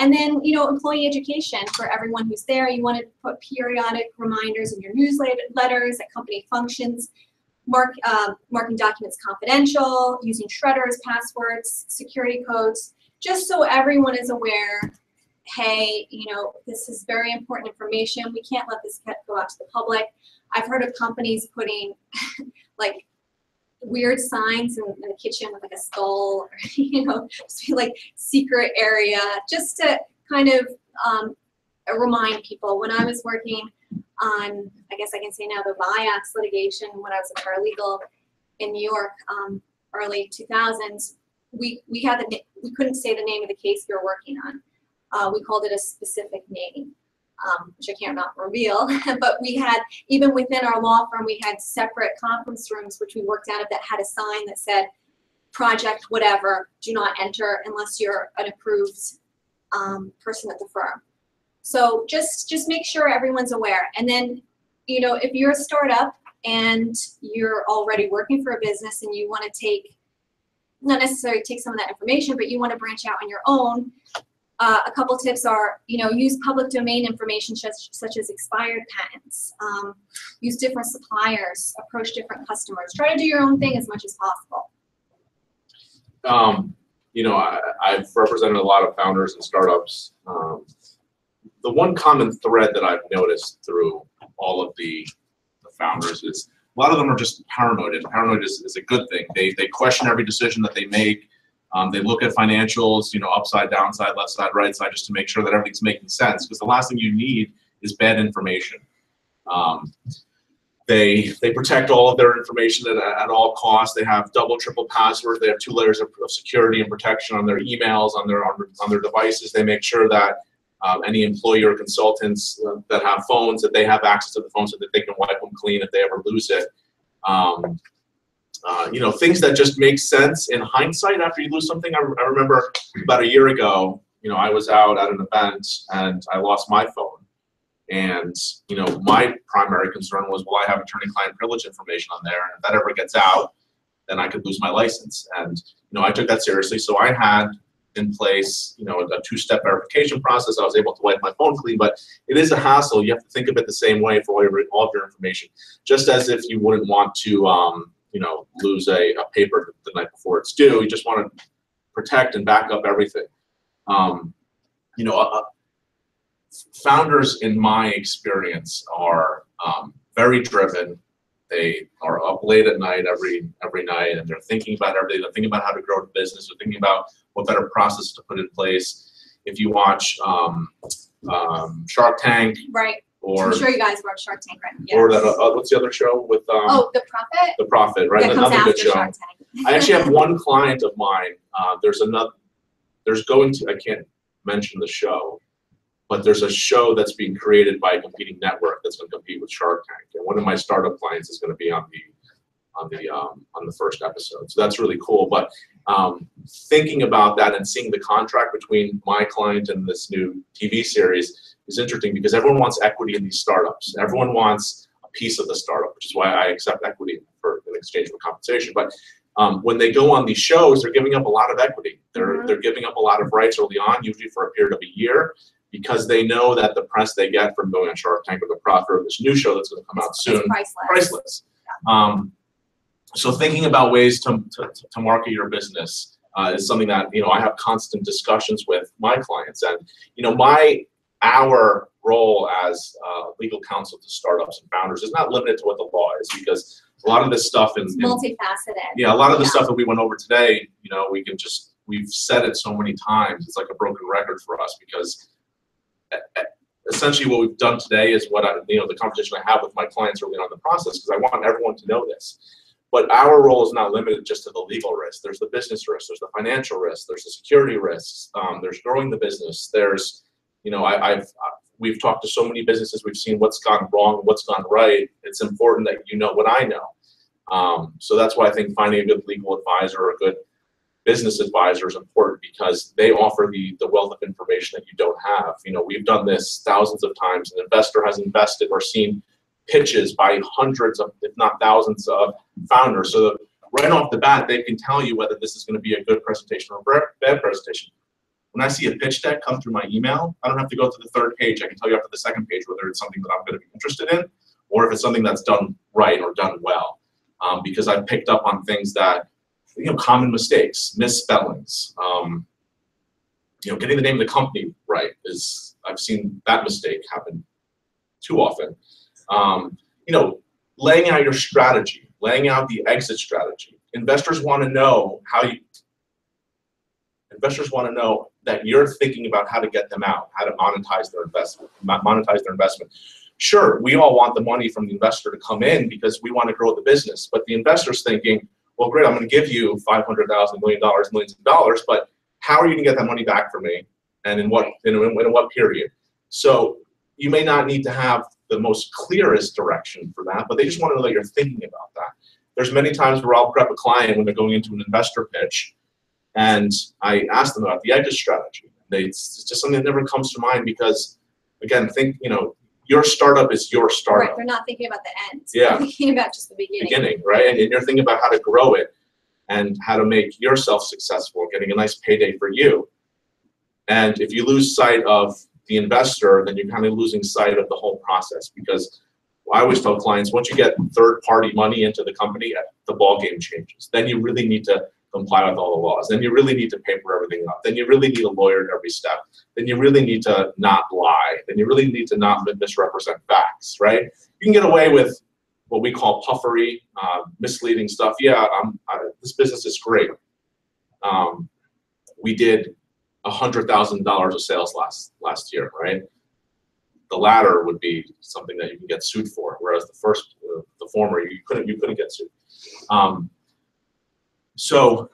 And then, you know, employee education for everyone who's there. You want to put periodic reminders in your newsletters at company functions, mark, um, marking documents confidential, using shredders, passwords, security codes, just so everyone is aware, hey, you know, this is very important information. We can't let this go out to the public. I've heard of companies putting like weird signs in, in the kitchen with like a skull, or, you know, just be like secret area, just to kind of um, remind people. When I was working on, I guess I can say now, the Vioxx litigation, when I was a paralegal in New York, um, early 2000s, we, we had the, we couldn't say the name of the case we were working on. Uh, we called it a specific name, um, which I can't not reveal, but we had, even within our law firm, we had separate conference rooms, which we worked out of that had a sign that said, project whatever, do not enter unless you're an approved um, person at the firm. So just just make sure everyone's aware. And then, you know, if you're a startup and you're already working for a business and you want to take not necessarily take some of that information, but you want to branch out on your own. Uh, a couple tips are, you know, use public domain information such, such as expired patents. Um, use different suppliers. Approach different customers. Try to do your own thing as much as possible. um, you know, I, I've represented a lot of founders and startups. Um, the one common thread that I've noticed through all of the, the founders is a lot of them are just paranoid, and paranoid is, is a good thing. They, they question every decision that they make. Um, they look at financials, you know, upside, downside, left side, right side, just to make sure that everything's making sense. Because the last thing you need is bad information. Um, they they protect all of their information at, at all costs. They have double, triple passwords. They have two layers of, of security and protection on their emails, on their on, on their devices. They make sure that um, any employee or consultants uh, that have phones that they have access to the phone so that they can wipe them clean if they ever lose it. Um, uh, you know, things that just make sense in hindsight after you lose something. I, I remember about a year ago, you know, I was out at an event and I lost my phone. And, you know, my primary concern was, well, I have attorney-client privilege information on there, and if that ever gets out, then I could lose my license. And, you know, I took that seriously, so I had in place, you know, a two-step verification process. I was able to wipe my phone clean, but it is a hassle. You have to think of it the same way for all, your, all of your information. Just as if you wouldn't want to, um, you know, lose a, a paper the night before it's due, you just want to protect and back up everything. Um, you know, uh, founders, in my experience, are um, very driven. They are up late at night every every night, and they're thinking about everything. They're thinking about how to grow the business. They're thinking about what better process to put in place. If you watch um, um, Shark Tank Right, or I'm sure you guys watch Shark Tank, right? or that uh, what's the other show with um, Oh, The Profit? the Profit, right? That comes Another good show. Shark Tank. I actually have one client of mine. Uh, there's another. There's going to. I can't mention the show, but there's a show that's being created by a competing network that's going to compete with Shark Tank, and one of my startup clients is going to be on the on the um, on the first episode. So that's really cool. But um, thinking about that and seeing the contract between my client and this new TV series is interesting because everyone wants equity in these startups. Everyone wants a piece of the startup, which is why I accept equity for in exchange for compensation. But um, when they go on these shows, they're giving up a lot of equity. They're Mhm. they're giving up a lot of rights early on, usually for a period of a year, because they know that the press they get from going on Shark Tank or the Profit or this new show that's going to come out soon priceless. priceless. Um, so thinking about ways to, to, to market your business uh, is something that you know I have constant discussions with my clients, and you know my our role as uh, legal counsel to startups and founders is not limited to what the law is because a lot of this stuff is multifaceted. yeah, a lot of the Yeah. stuff that we went over today, you know, we can just we've said it so many times. It's like a broken record for us because essentially what we've done today is what I, you know, the conversation I have with my clients early on the process because I want everyone to know this. But our role is not limited just to the legal risk. There's the business risk. There's the financial risk. There's the security risks. Um, there's growing the business. There's, you know, I, I've we've talked to so many businesses. We've seen what's gone wrong, what's gone right. It's important that you know what I know. Um, so that's why I think finding a good legal advisor or a good business advisor is important because they offer the, the wealth of information that you don't have. You know, we've done this thousands of times. An investor has invested or seen pitches by hundreds of, if not thousands of founders. So right off the bat, they can tell you whether this is going to be a good presentation or a bad presentation. When I see a pitch deck come through my email, I don't have to go to the third page. I can tell you after the second page whether it's something that I'm going to be interested in or if it's something that's done right or done well um, because I've picked up on things that, you know, common mistakes, misspellings. Um, you know, getting the name of the company right is I've seen that mistake happen too often. Um, you know, laying out your strategy, laying out the exit strategy. Investors want to know how you. Investors want to know that you're thinking about how to get them out, how to monetize their investment, monetize their investment sure, we all want the money from the investor to come in because we want to grow the business. But the investor's thinking, well, great, I'm going to give you five hundred thousand million dollars, millions of dollars, but how are you going to get that money back for me, and in what in, in, in what period? So you may not need to have the most clearest direction for that, but they just want to know that you're thinking about that. There's many times where I'll prep a client when they're going into an investor pitch, and I ask them about the exit strategy. They, it's just something that never comes to mind because, again, think you know your startup is your startup. Right, they're not thinking about the end. Yeah. They're thinking about just the beginning. beginning, right? And, and you're thinking about how to grow it and how to make yourself successful, getting a nice payday for you. And if you lose sight of the investor, then you're kind of losing sight of the whole process because I always tell clients once you get third party money into the company, eh, the ball game changes. Then you really need to comply with all the laws. Then you really need to paper everything up. Then you really need a lawyer at every step. Then you really need to not lie. Then you really need to not misrepresent facts, right? You can get away with what we call puffery, uh, misleading stuff. Yeah, I, this business is great. Um, we did a hundred thousand dollars of sales last last year, right? The latter would be something that you can get sued for, whereas the first, uh, the former, you couldn't you couldn't get sued. Um, so,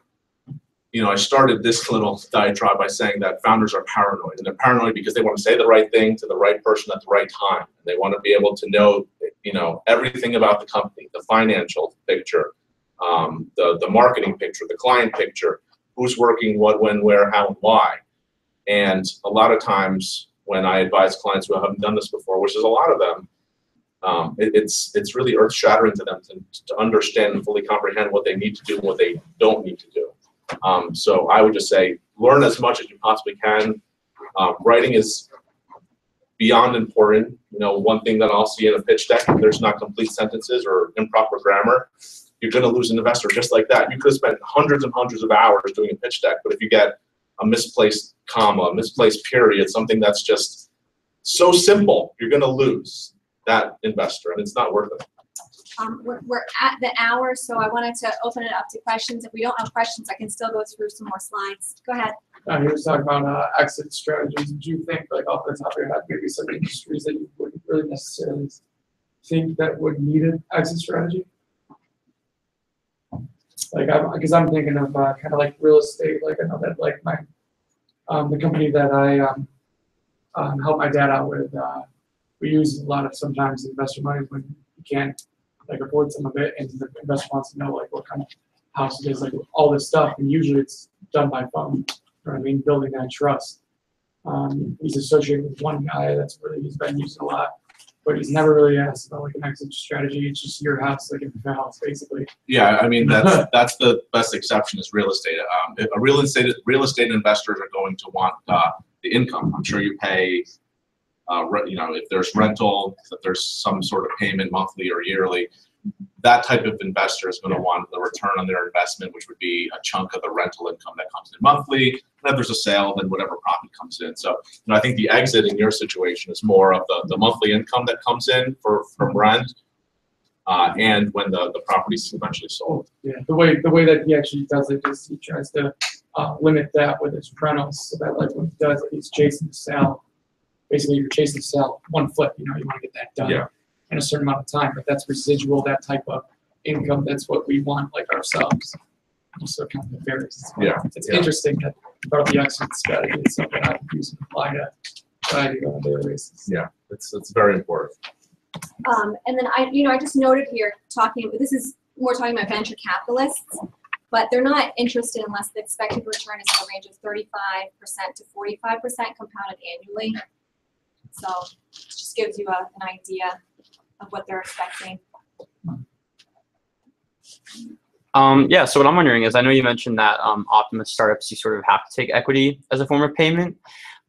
you know, I started this little diatribe by saying that founders are paranoid, and they're paranoid because they want to say the right thing to the right person at the right time, and they want to be able to know, you know, everything about the company, the financial picture, um, the the marketing picture, the client picture, who's working, what, when, where, how, and why. And a lot of times when I advise clients who haven't done this before, which is a lot of them, um, it, it's it's really earth shattering to them to, to understand and fully comprehend what they need to do and what they don't need to do. Um, so I would just say learn as much as you possibly can. Um, writing is beyond important. You know, one thing that I'll see in a pitch deck, if there's not complete sentences or improper grammar, you're going to lose an investor just like that. You could have spent hundreds and hundreds of hours doing a pitch deck, but if you get a misplaced comma, a misplaced period, something that's just so simple, you're gonna lose that investor and it's not worth it. Um, we're, we're at the hour, so I wanted to open it up to questions. If we don't have questions, I can still go through some more slides. Go ahead. Uh, he was talking about uh, exit strategies. Do you think, like off the top of your head, maybe some industries that you wouldn't really necessarily think that would need an exit strategy? Like, I'm, because I'm thinking of uh, kind of like real estate. Like I know that like my um, the company that I um, um, help my dad out with, uh, we use a lot of sometimes investor money when you can't like afford some of it, and the investor wants to know like what kind of house it is, like all this stuff, and usually it's done by phone. You know what I mean? Building that trust. Um, he's associated with one guy that's really he's been using a lot, but he's never really asked about like an exit strategy. It's just your house, like a house, basically. Yeah, I mean, that's, that's the best exception is real estate. Um, if a real estate, real estate investors are going to want, uh, the income. I'm sure you pay, uh, you know, if there's rental, if there's some sort of payment monthly or yearly, that type of investor is gonna want the return on their investment, which would be a chunk of the rental income that comes in monthly. And if there's a sale, then whatever profit comes in. So, you know, I think the exit in your situation is more of the, the monthly income that comes in for, from rent. Uh, and when the, the property's eventually sold. Yeah, the way the way that he actually does it is he tries to uh, limit that with his rentals, so that like when he does it, he's chasing the sale. Basically, you're chasing the sale one foot. You know, you want to get that done Yeah. in a certain amount of time, but that's residual, that type of income. That's what we want, like ourselves. So it kind of varies. Yeah, It's yeah. interesting that part of the exit strategy is something I can use and apply to what I do on a daily basis. Yeah, it's, it's very important. Um, and then I, you know, I just noted here, talking, this is, more talking about venture capitalists, but they're not interested unless the expected return is in the range of thirty-five percent to forty-five percent compounded annually. So, it just gives you a, an idea of what they're expecting. Um, yeah, so what I'm wondering is, I know you mentioned that um, Optimus startups, you sort of have to take equity as a form of payment.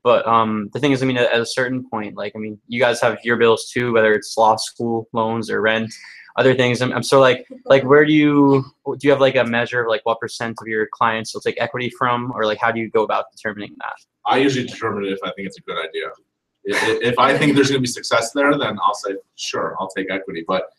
But um, the thing is, I mean, at at a certain point, like, I mean, you guys have your bills too, whether it's law school loans or rent, other things. I'm, I'm so like, like, where do you do you have like a measure of like what percent of your clients you'll take equity from, or like how do you go about determining that? I usually determine if I think it's a good idea. If, if- if I think there's gonna be success there, then I'll say, sure, I'll take equity, but,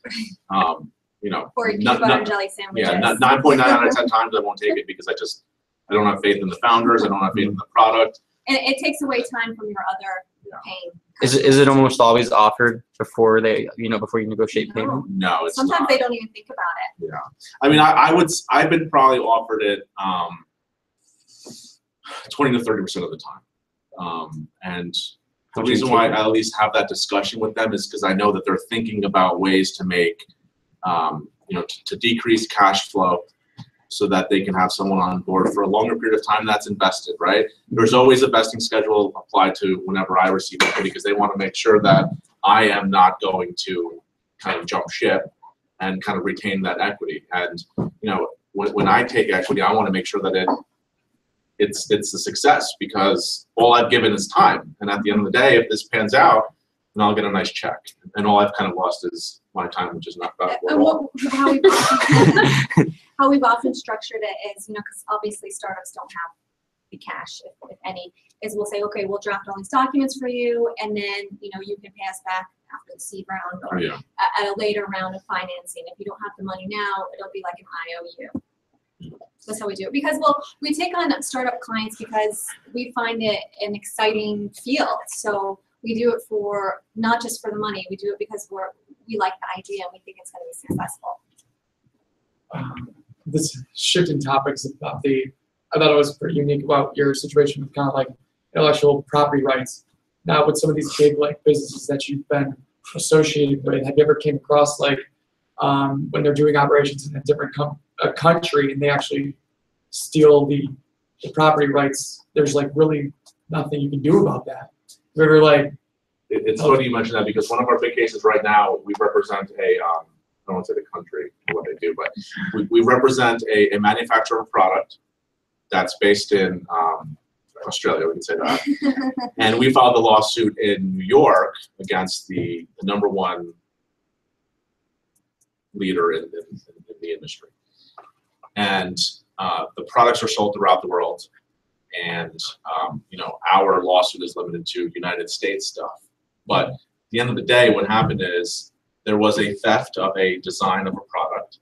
um, you know. Or peanut not- butter not- and jelly sandwiches. Yeah, nine point nine out of ten times I won't take it because I just, I don't have faith in the founders, I don't have faith in the product. And it takes away time from your other Yeah. pain. Is it, is it almost always offered before they, you know, before you negotiate payment? No. No, it's not. Sometimes they don't even think about it. Yeah, I mean, I, I would, I've been probably offered it, um, twenty to thirty percent of the time. Um, and the reason why. I at least have that discussion with them is because I know that they're thinking about ways to make, um, you know, to, to decrease cash flow so that they can have someone on board for a longer period of time that's invested, right? There's always a vesting schedule applied to whenever I receive equity because they want to make sure that I am not going to kind of jump ship and kind of retain that equity. And, you know, when, when I take equity, I want to make sure that it, it's, it's a success because all I've given is time. And at the end of the day, if this pans out, then I'll get a nice check. And all I've kind of lost is my time, which is not valuable at And all. how we've often, how we've often structured it is, you know, because obviously startups don't have the cash, if, if any, is we'll say, okay, we'll draft all these documents for you, and then, you know, you can pay us back after the seed round or oh, Yeah, at, at a later round of financing. If you don't have the money now, it'll be like an IOU. That's how we do it. Because, well, we take on startup clients because we find it an exciting field. So we do it for, not just for the money, we do it because we're, we like the idea and we think it's gonna be successful. um, this shifting topics about the, I thought it was pretty unique about your situation with kind of like intellectual property rights. Now with some of these big like businesses that you've been associated with, have you ever came across like um, when they're doing operations in a different com- a country and they actually steal the, the property rights? There's like really nothing you can do about that. Have you ever like it, it's funny you mention that because one of our big cases right now, we represent a, um, I don't want to say the country, or what they do, but we, we represent a, a manufacturer of product that's based in, um, Australia, we can say that. And we filed a lawsuit in New York against the, the number one leader in, in, in the industry. And uh, the products are sold throughout the world. and um, you know our lawsuit is limited to United States stuff. But at the end of the day, what happened is there was a theft of a design of a product,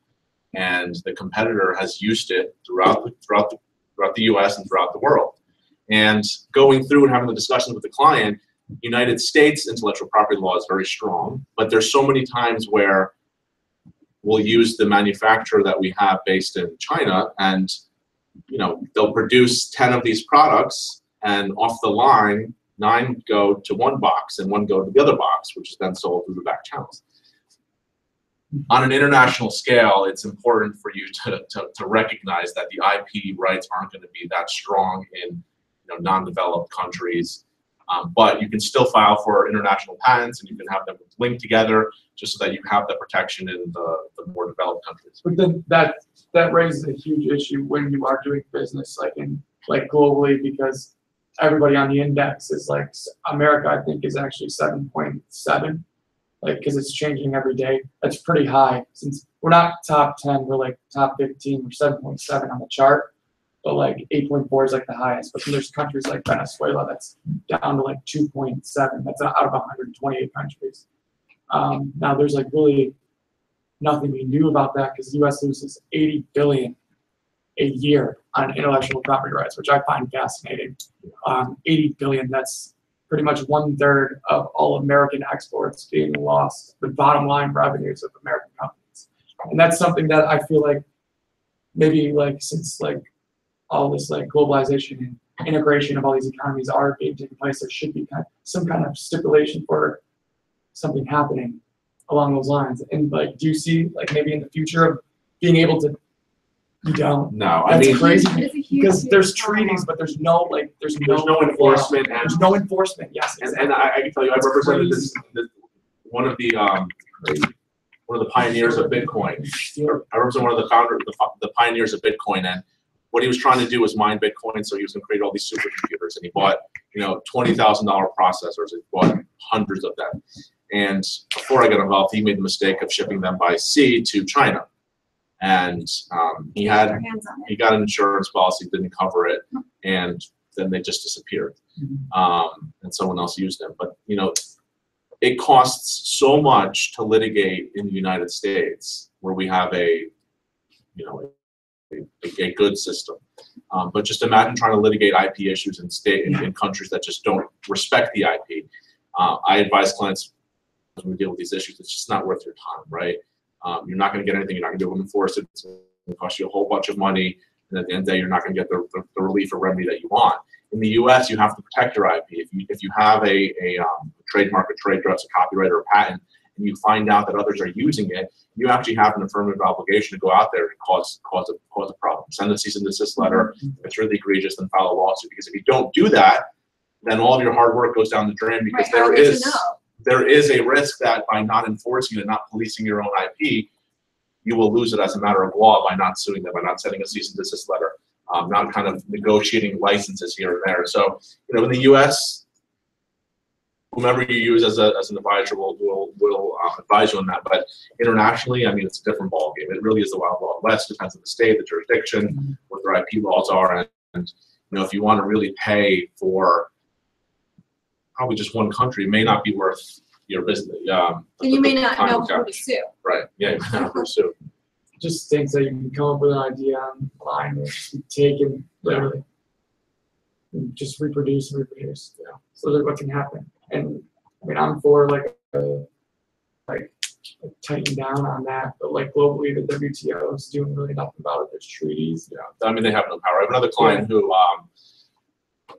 and the competitor has used it throughout the, throughout the, throughout the U.S. and throughout the world. And going through and having the discussions with the client, United States intellectual property law is very strong, but there's so many times where we'll use the manufacturer that we have based in China and you know they'll produce 10 of these products and off the line nine go to one box and one go to the other box which is then sold through the back channels. On an international scale it's important for you to, to, to recognize that the ip rights aren't going to be that strong in you know non-developed countries um, but you can still file for international patents and you can have them linked together just so that you have the protection in the, the more developed countries. But then that, that raises a huge issue when you are doing business, like in, like globally, because everybody on the index is like, America, I think, is actually seven point seven. Like, cause it's changing every day. That's pretty high, since we're not top ten, we're like top fifteen, we're seven point seven on the chart. But like eight point four is like the highest, but then there's countries like Venezuela that's down to like two point seven, that's out of hundred and twenty-eight countries. Um, now, there's like really nothing we knew about that because the U.S. loses 80 billion a year on intellectual property rights, which I find fascinating. Um, 80 billion, that's pretty much one third of all American exports being lost, the bottom line revenues of American companies. And that's something that I feel like maybe like since like all this like globalization and integration of all these economies are being taken place, there should be kind some kind of stipulation for something happening along those lines. And like, do you see like maybe in the future of being able to, you don't, No, I That's mean, crazy. It's a huge, because there's treaties, but there's no like, there's no. there's no enforcement and, There's no enforcement, yes. and, exactly. and I, I can tell you, I That's represented this, this, one of the, um, one of the pioneers of Bitcoin. I represent one of the founders, the, the pioneers of Bitcoin, and what he was trying to do was mine Bitcoin, so he was gonna create all these supercomputers, and he bought, you know, twenty thousand dollar processors, he bought hundreds of them. And before I got involved, he made the mistake of shipping them by sea to China. And, um, he had, Their hands on it. he got an insurance policy, didn't cover it, and then they just disappeared. Mhm. Um, and someone else used them, but, you know, it costs so much to litigate in the United States, where we have a, you know, a, a, good system. Um, but just imagine trying to litigate IP issues in state, in, in countries that just don't respect the IP. Uh, I advise clients when we deal with these issues, it's just not worth your time, right? Um, you're not gonna get anything, you're not gonna be able to enforce it, it's gonna cost you a whole bunch of money, and at the end of the day, you're not gonna get the, the, the relief or remedy that you want. In the US, you have to protect your IP. If you, if you have a, a um, trademark, a trade dress, a copyright, or a patent, and you find out that others are using it, you actually have an affirmative obligation to go out there and cause, cause a, cause a problem. Send a cease and desist letter, if it's really egregious, then file a lawsuit, because if you don't do that, then all of your hard work goes down the drain, because Right, there you is know? there is a risk that by not enforcing it not policing your own IP, you will lose it as a matter of law by not suing them, by not sending a cease and desist letter, um, not kind of negotiating licenses here and there. So, you know, in the US, whomever you use as a, as an advisor will, will, will uh, advise you on that. But internationally, I mean, it's a different ballgame. It really is the wild, wild west, depends on the state, the jurisdiction, what their IP laws are. And, and, you know, if you want to really pay for probably just one country, it may not be worth your business. Um, And you may not know who to sue. Right, yeah, you may not pursue. Just things that you can come up with an idea online and just be taken literally. And just reproduce and reproduce, you know, so that what can happen. And, I mean, I'm for like, uh, like tightening down on that, but like globally, the WTO is doing really nothing about it. There's treaties, Yeah. I mean, they have no power. I have another client who, um,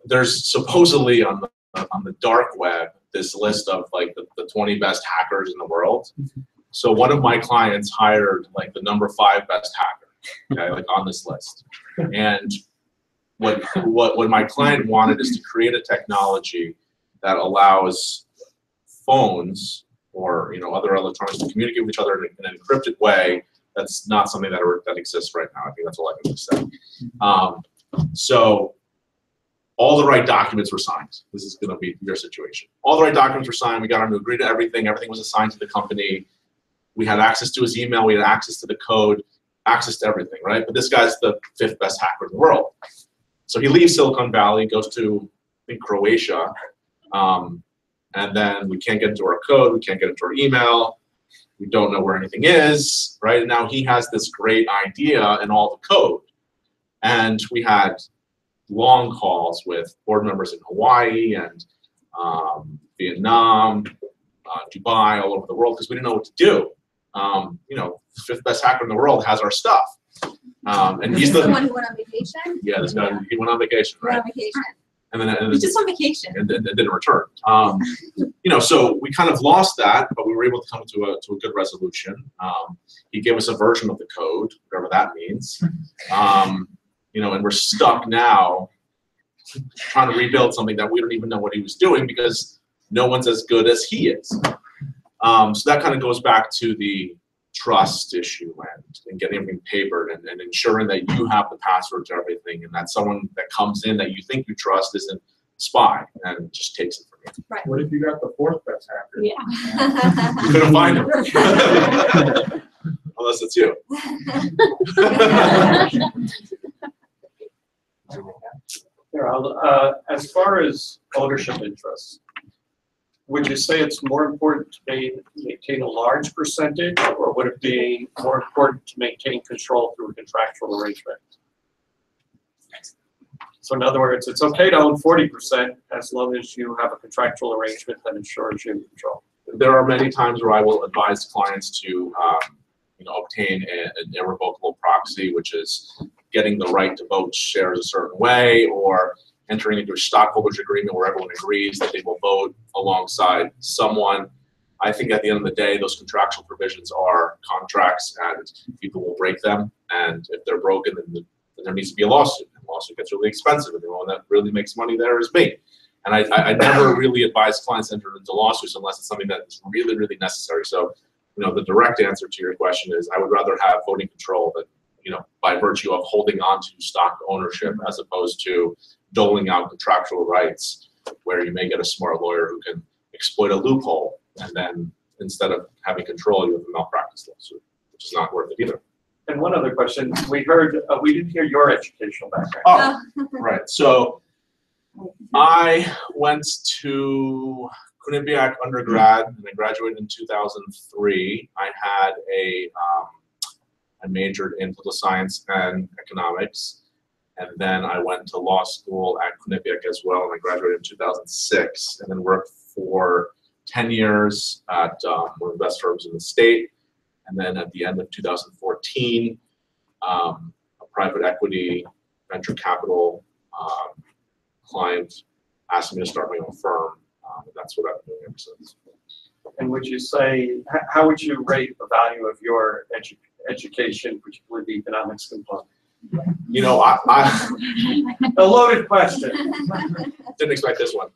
there's supposedly on the, on the dark web, this list of like the, the twenty best hackers in the world. So one of my clients hired like the number five best hacker, okay, like on this list. And what, what, what my client wanted is to create a technology that allows phones or, you know, other electronics to communicate with each other in an encrypted way. That's not something that, are, that exists right now. I think that's all I can say. Um, so all the right documents were signed. This is going to be your situation. All the right documents were signed. We got him to agree to everything. Everything was assigned to the company. We had access to his email. We had access to the code, access to everything, right? But this guy's the fifth best hacker in the world. So he leaves Silicon Valley, goes to I think Croatia, um, and then we can't get into our code, we can't get into our email, we don't know where anything is, right? And now he has this great idea and all the code. And we had long calls with board members in Hawaii and um, Vietnam, uh, Dubai, all over the world because we didn't know what to do. Um, you know, fifth best hacker in the world has our stuff. Um, and he's the the, one who went on vacation. yeah, this guy, he went on vacation, Went on vacation. And then, and He then was just on vacation. and, and, and didn't return. Um, you know, so we kind of lost that, but we were able to come to a, to a good resolution. Um, he gave us a version of the code, whatever that means. Um, you know, and we're stuck now trying to rebuild something that we don't even know what he was doing because no one's as good as he is. Um, so that kind of goes back to the trust issue and, and getting everything papered and, and ensuring that you have the password to everything and that someone that comes in that you think you trust isn't spy and just takes it from you. What if you got the fourth best hacker? Yeah. You couldn't find him. Unless it's you. Here, uh, as far as ownership interests, would you say it's more important to ma- maintain a large percentage, or would it be more important to maintain control through a contractual arrangement? So in other words, it's okay to own forty percent as long as you have a contractual arrangement that ensures you control. There are many times where I will advise clients to, um, you know, obtain a- an irrevocable proxy, which is getting the right to vote shares a certain way, or entering into a stockholders agreement where everyone agrees that they will vote alongside someone. I think at the end of the day, those contractual provisions are contracts and people will break them. And if they're broken, then, the- then there needs to be a lawsuit. And lawsuit gets really expensive and the one that really makes money there is me. And I, I, I never really advise clients to enter into lawsuits unless it's something that is really, really necessary. So, you know, the direct answer to your question is I would rather have voting control that, you know, by virtue of holding on to stock ownership as opposed to doling out contractual rights where you may get a smart lawyer who can exploit a loophole and then instead of having control, you have a malpractice lawsuit, which is not worth it either. And one other question, we heard, uh, we didn't hear your educational background. Oh, right. So I went to Quinnipiac undergrad and I graduated in 2003. I had a, um, I majored in political science and economics. And then I went to law school at Quinnipiac as well, and I graduated in 2006, and then worked for 10 years at um, one of the best firms in the state. And then at the end of 2014, um, a private equity venture capital um, client asked me to start my own firm. Um, and that's what I've been doing ever since. And would you say, how would you rate the value of your edu- education, particularly the economics component? You know, I, I A loaded question. didn't expect this one.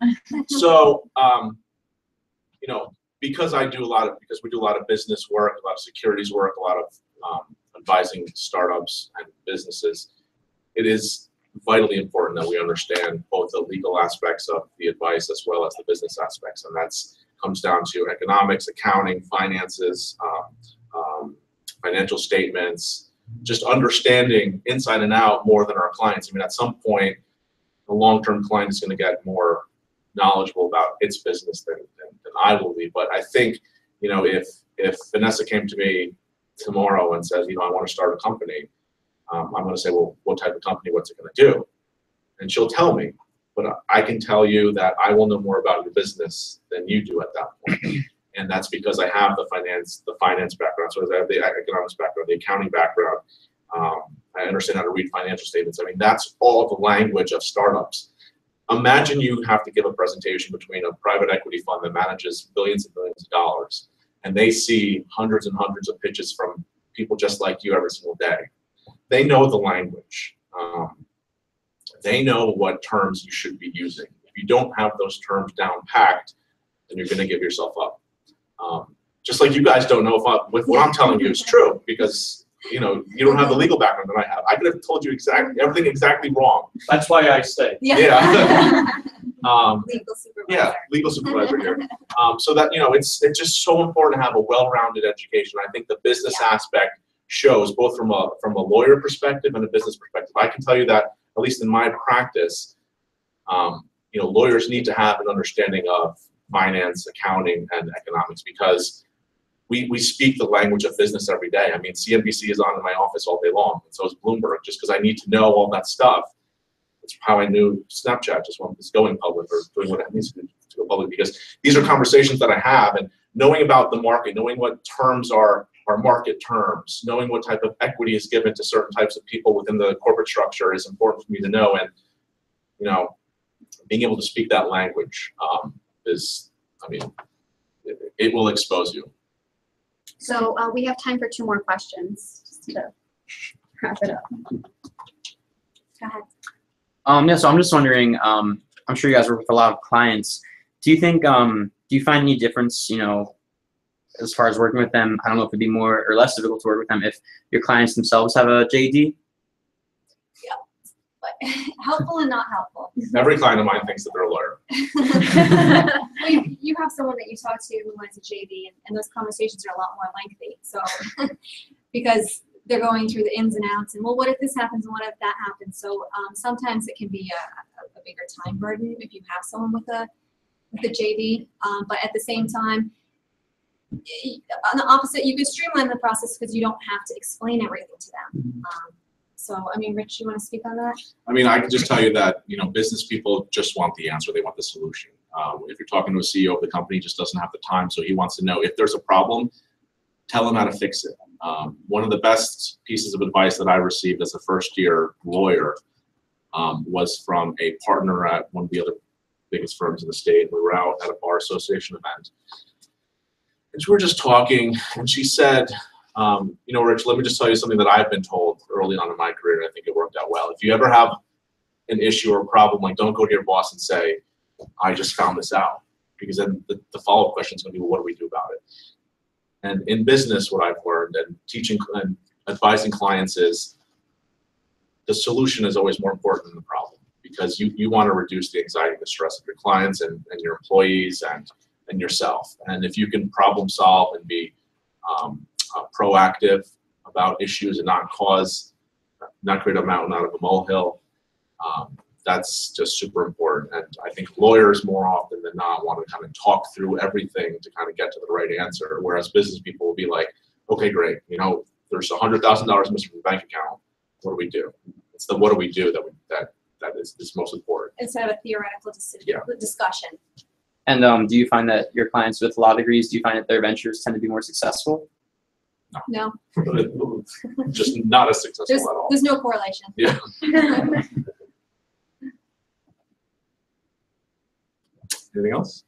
So, um, you know, because I do a lot of, because we do a lot of business work, a lot of securities work, a lot of um, advising startups and businesses, it is vitally important that we understand both the legal aspects of the advice as well as the business aspects, and that's comes down to economics, accounting, finances, um, um, financial statements, just understanding inside and out more than our clients. I mean, at some point, the long-term client is going to get more knowledgeable about its business than, than, than I will be. But I think, you know, if if Vanessa came to me tomorrow and says, you know, I want to start a company, um, I'm going to say, well, what type of company? What's it going to do? And she'll tell me. But I can tell you that I will know more about your business than you do at that point. And that's because I have the finance, the finance background. So I have the economics background, the accounting background. Um, I understand how to read financial statements. I mean, that's all the language of startups. Imagine you have to give a presentation between a private equity fund that manages billions and billions of dollars, and they see hundreds and hundreds of pitches from people just like you every single day. They know the language. Um, they know what terms you should be using. If you don't have those terms down packed, then you're going to give yourself up. Um, just like you guys don't know if, I, if what I'm telling you is true because you know you don't have the legal background that I have. I could have told you exactly everything exactly wrong. That's why I stay. Yeah. Um, Legal supervisor. yeah, legal supervisor here. Um, so that, you know, it's, it's just so important to have a well-rounded education. I think the business aspect shows both from a, from a lawyer perspective and a business perspective. I can tell you that at least in my practice, um, you know, lawyers need to have an understanding of finance, accounting, and economics because we, we speak the language of business every day. I mean, CNBC is on in my office all day long, and so is Bloomberg, just because I need to know all that stuff. That's how I knew Snapchat just when it's going public or doing what it needs to, to go public because these are conversations that I have and knowing about the market, knowing what terms are are market terms, knowing what type of equity is given to certain types of people within the corporate structure is important for me to know. And you know, being able to speak that language um, is, I mean, it, it will expose you. So uh, we have time for two more questions, just to wrap it up. Go ahead. Um, yeah, so I'm just wondering, um, I'm sure you guys work with a lot of clients. Do you think, um, do you find any difference, you know, as far as working with them? I don't know if it'd be more or less difficult to work with them if your clients themselves have a JD? But helpful and not helpful. Every client of mine thinks that they're a lawyer. Well, you, you have someone that you talk to who wants a JD, and, and those conversations are a lot more lengthy. So, because they're going through the ins and outs, and well, what if this happens, and what if that happens? So, um, sometimes it can be a, a, a bigger time burden if you have someone with a with a JD. Um, but at the same time, on the opposite, you can streamline the process because you don't have to explain everything to them. Um, so, I mean, Rich, you want to speak on that? I mean, I can just tell you that, you know, business people just want the answer, they want the solution. Um, if you're talking to a CEO of the company, he just doesn't have the time, so he wants to know if there's a problem, tell him how to fix it. Um, one of the best pieces of advice that I received as a first year lawyer um, was from a partner at one of the other biggest firms in the state. We were out at a bar association event. And we were just talking, and she said, um, you know, Rich, let me just tell you something that I've been told early on in my career, and I think it worked out well. If you ever have an issue or a problem, like don't go to your boss and say, I just found this out. Because then the, the follow-up question is going to be, well, what do we do about it? And in business, what I've learned and teaching and advising clients is the solution is always more important than the problem because you, you want to reduce the anxiety and the stress of your clients and, and your employees and, and yourself. And if you can problem solve and be um, uh, proactive about issues and not cause, not create a mountain out of a molehill, um, that's just super important. And I think lawyers more often than not want to kind of talk through everything to kind of get to the right answer. Whereas business people will be like, okay, great, you know, there's a hundred thousand dollars missing from the bank account. What do we do? It's the what do we do that we, that that is, is most important. Instead of a theoretical decision, Yeah. discussion. And um, do you find that your clients with law degrees, do you find that their ventures tend to be more successful? No, Just not as successful there's, at all. there's no correlation. Yeah. Anything else?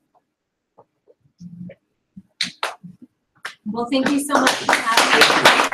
Well, thank you so much for having me.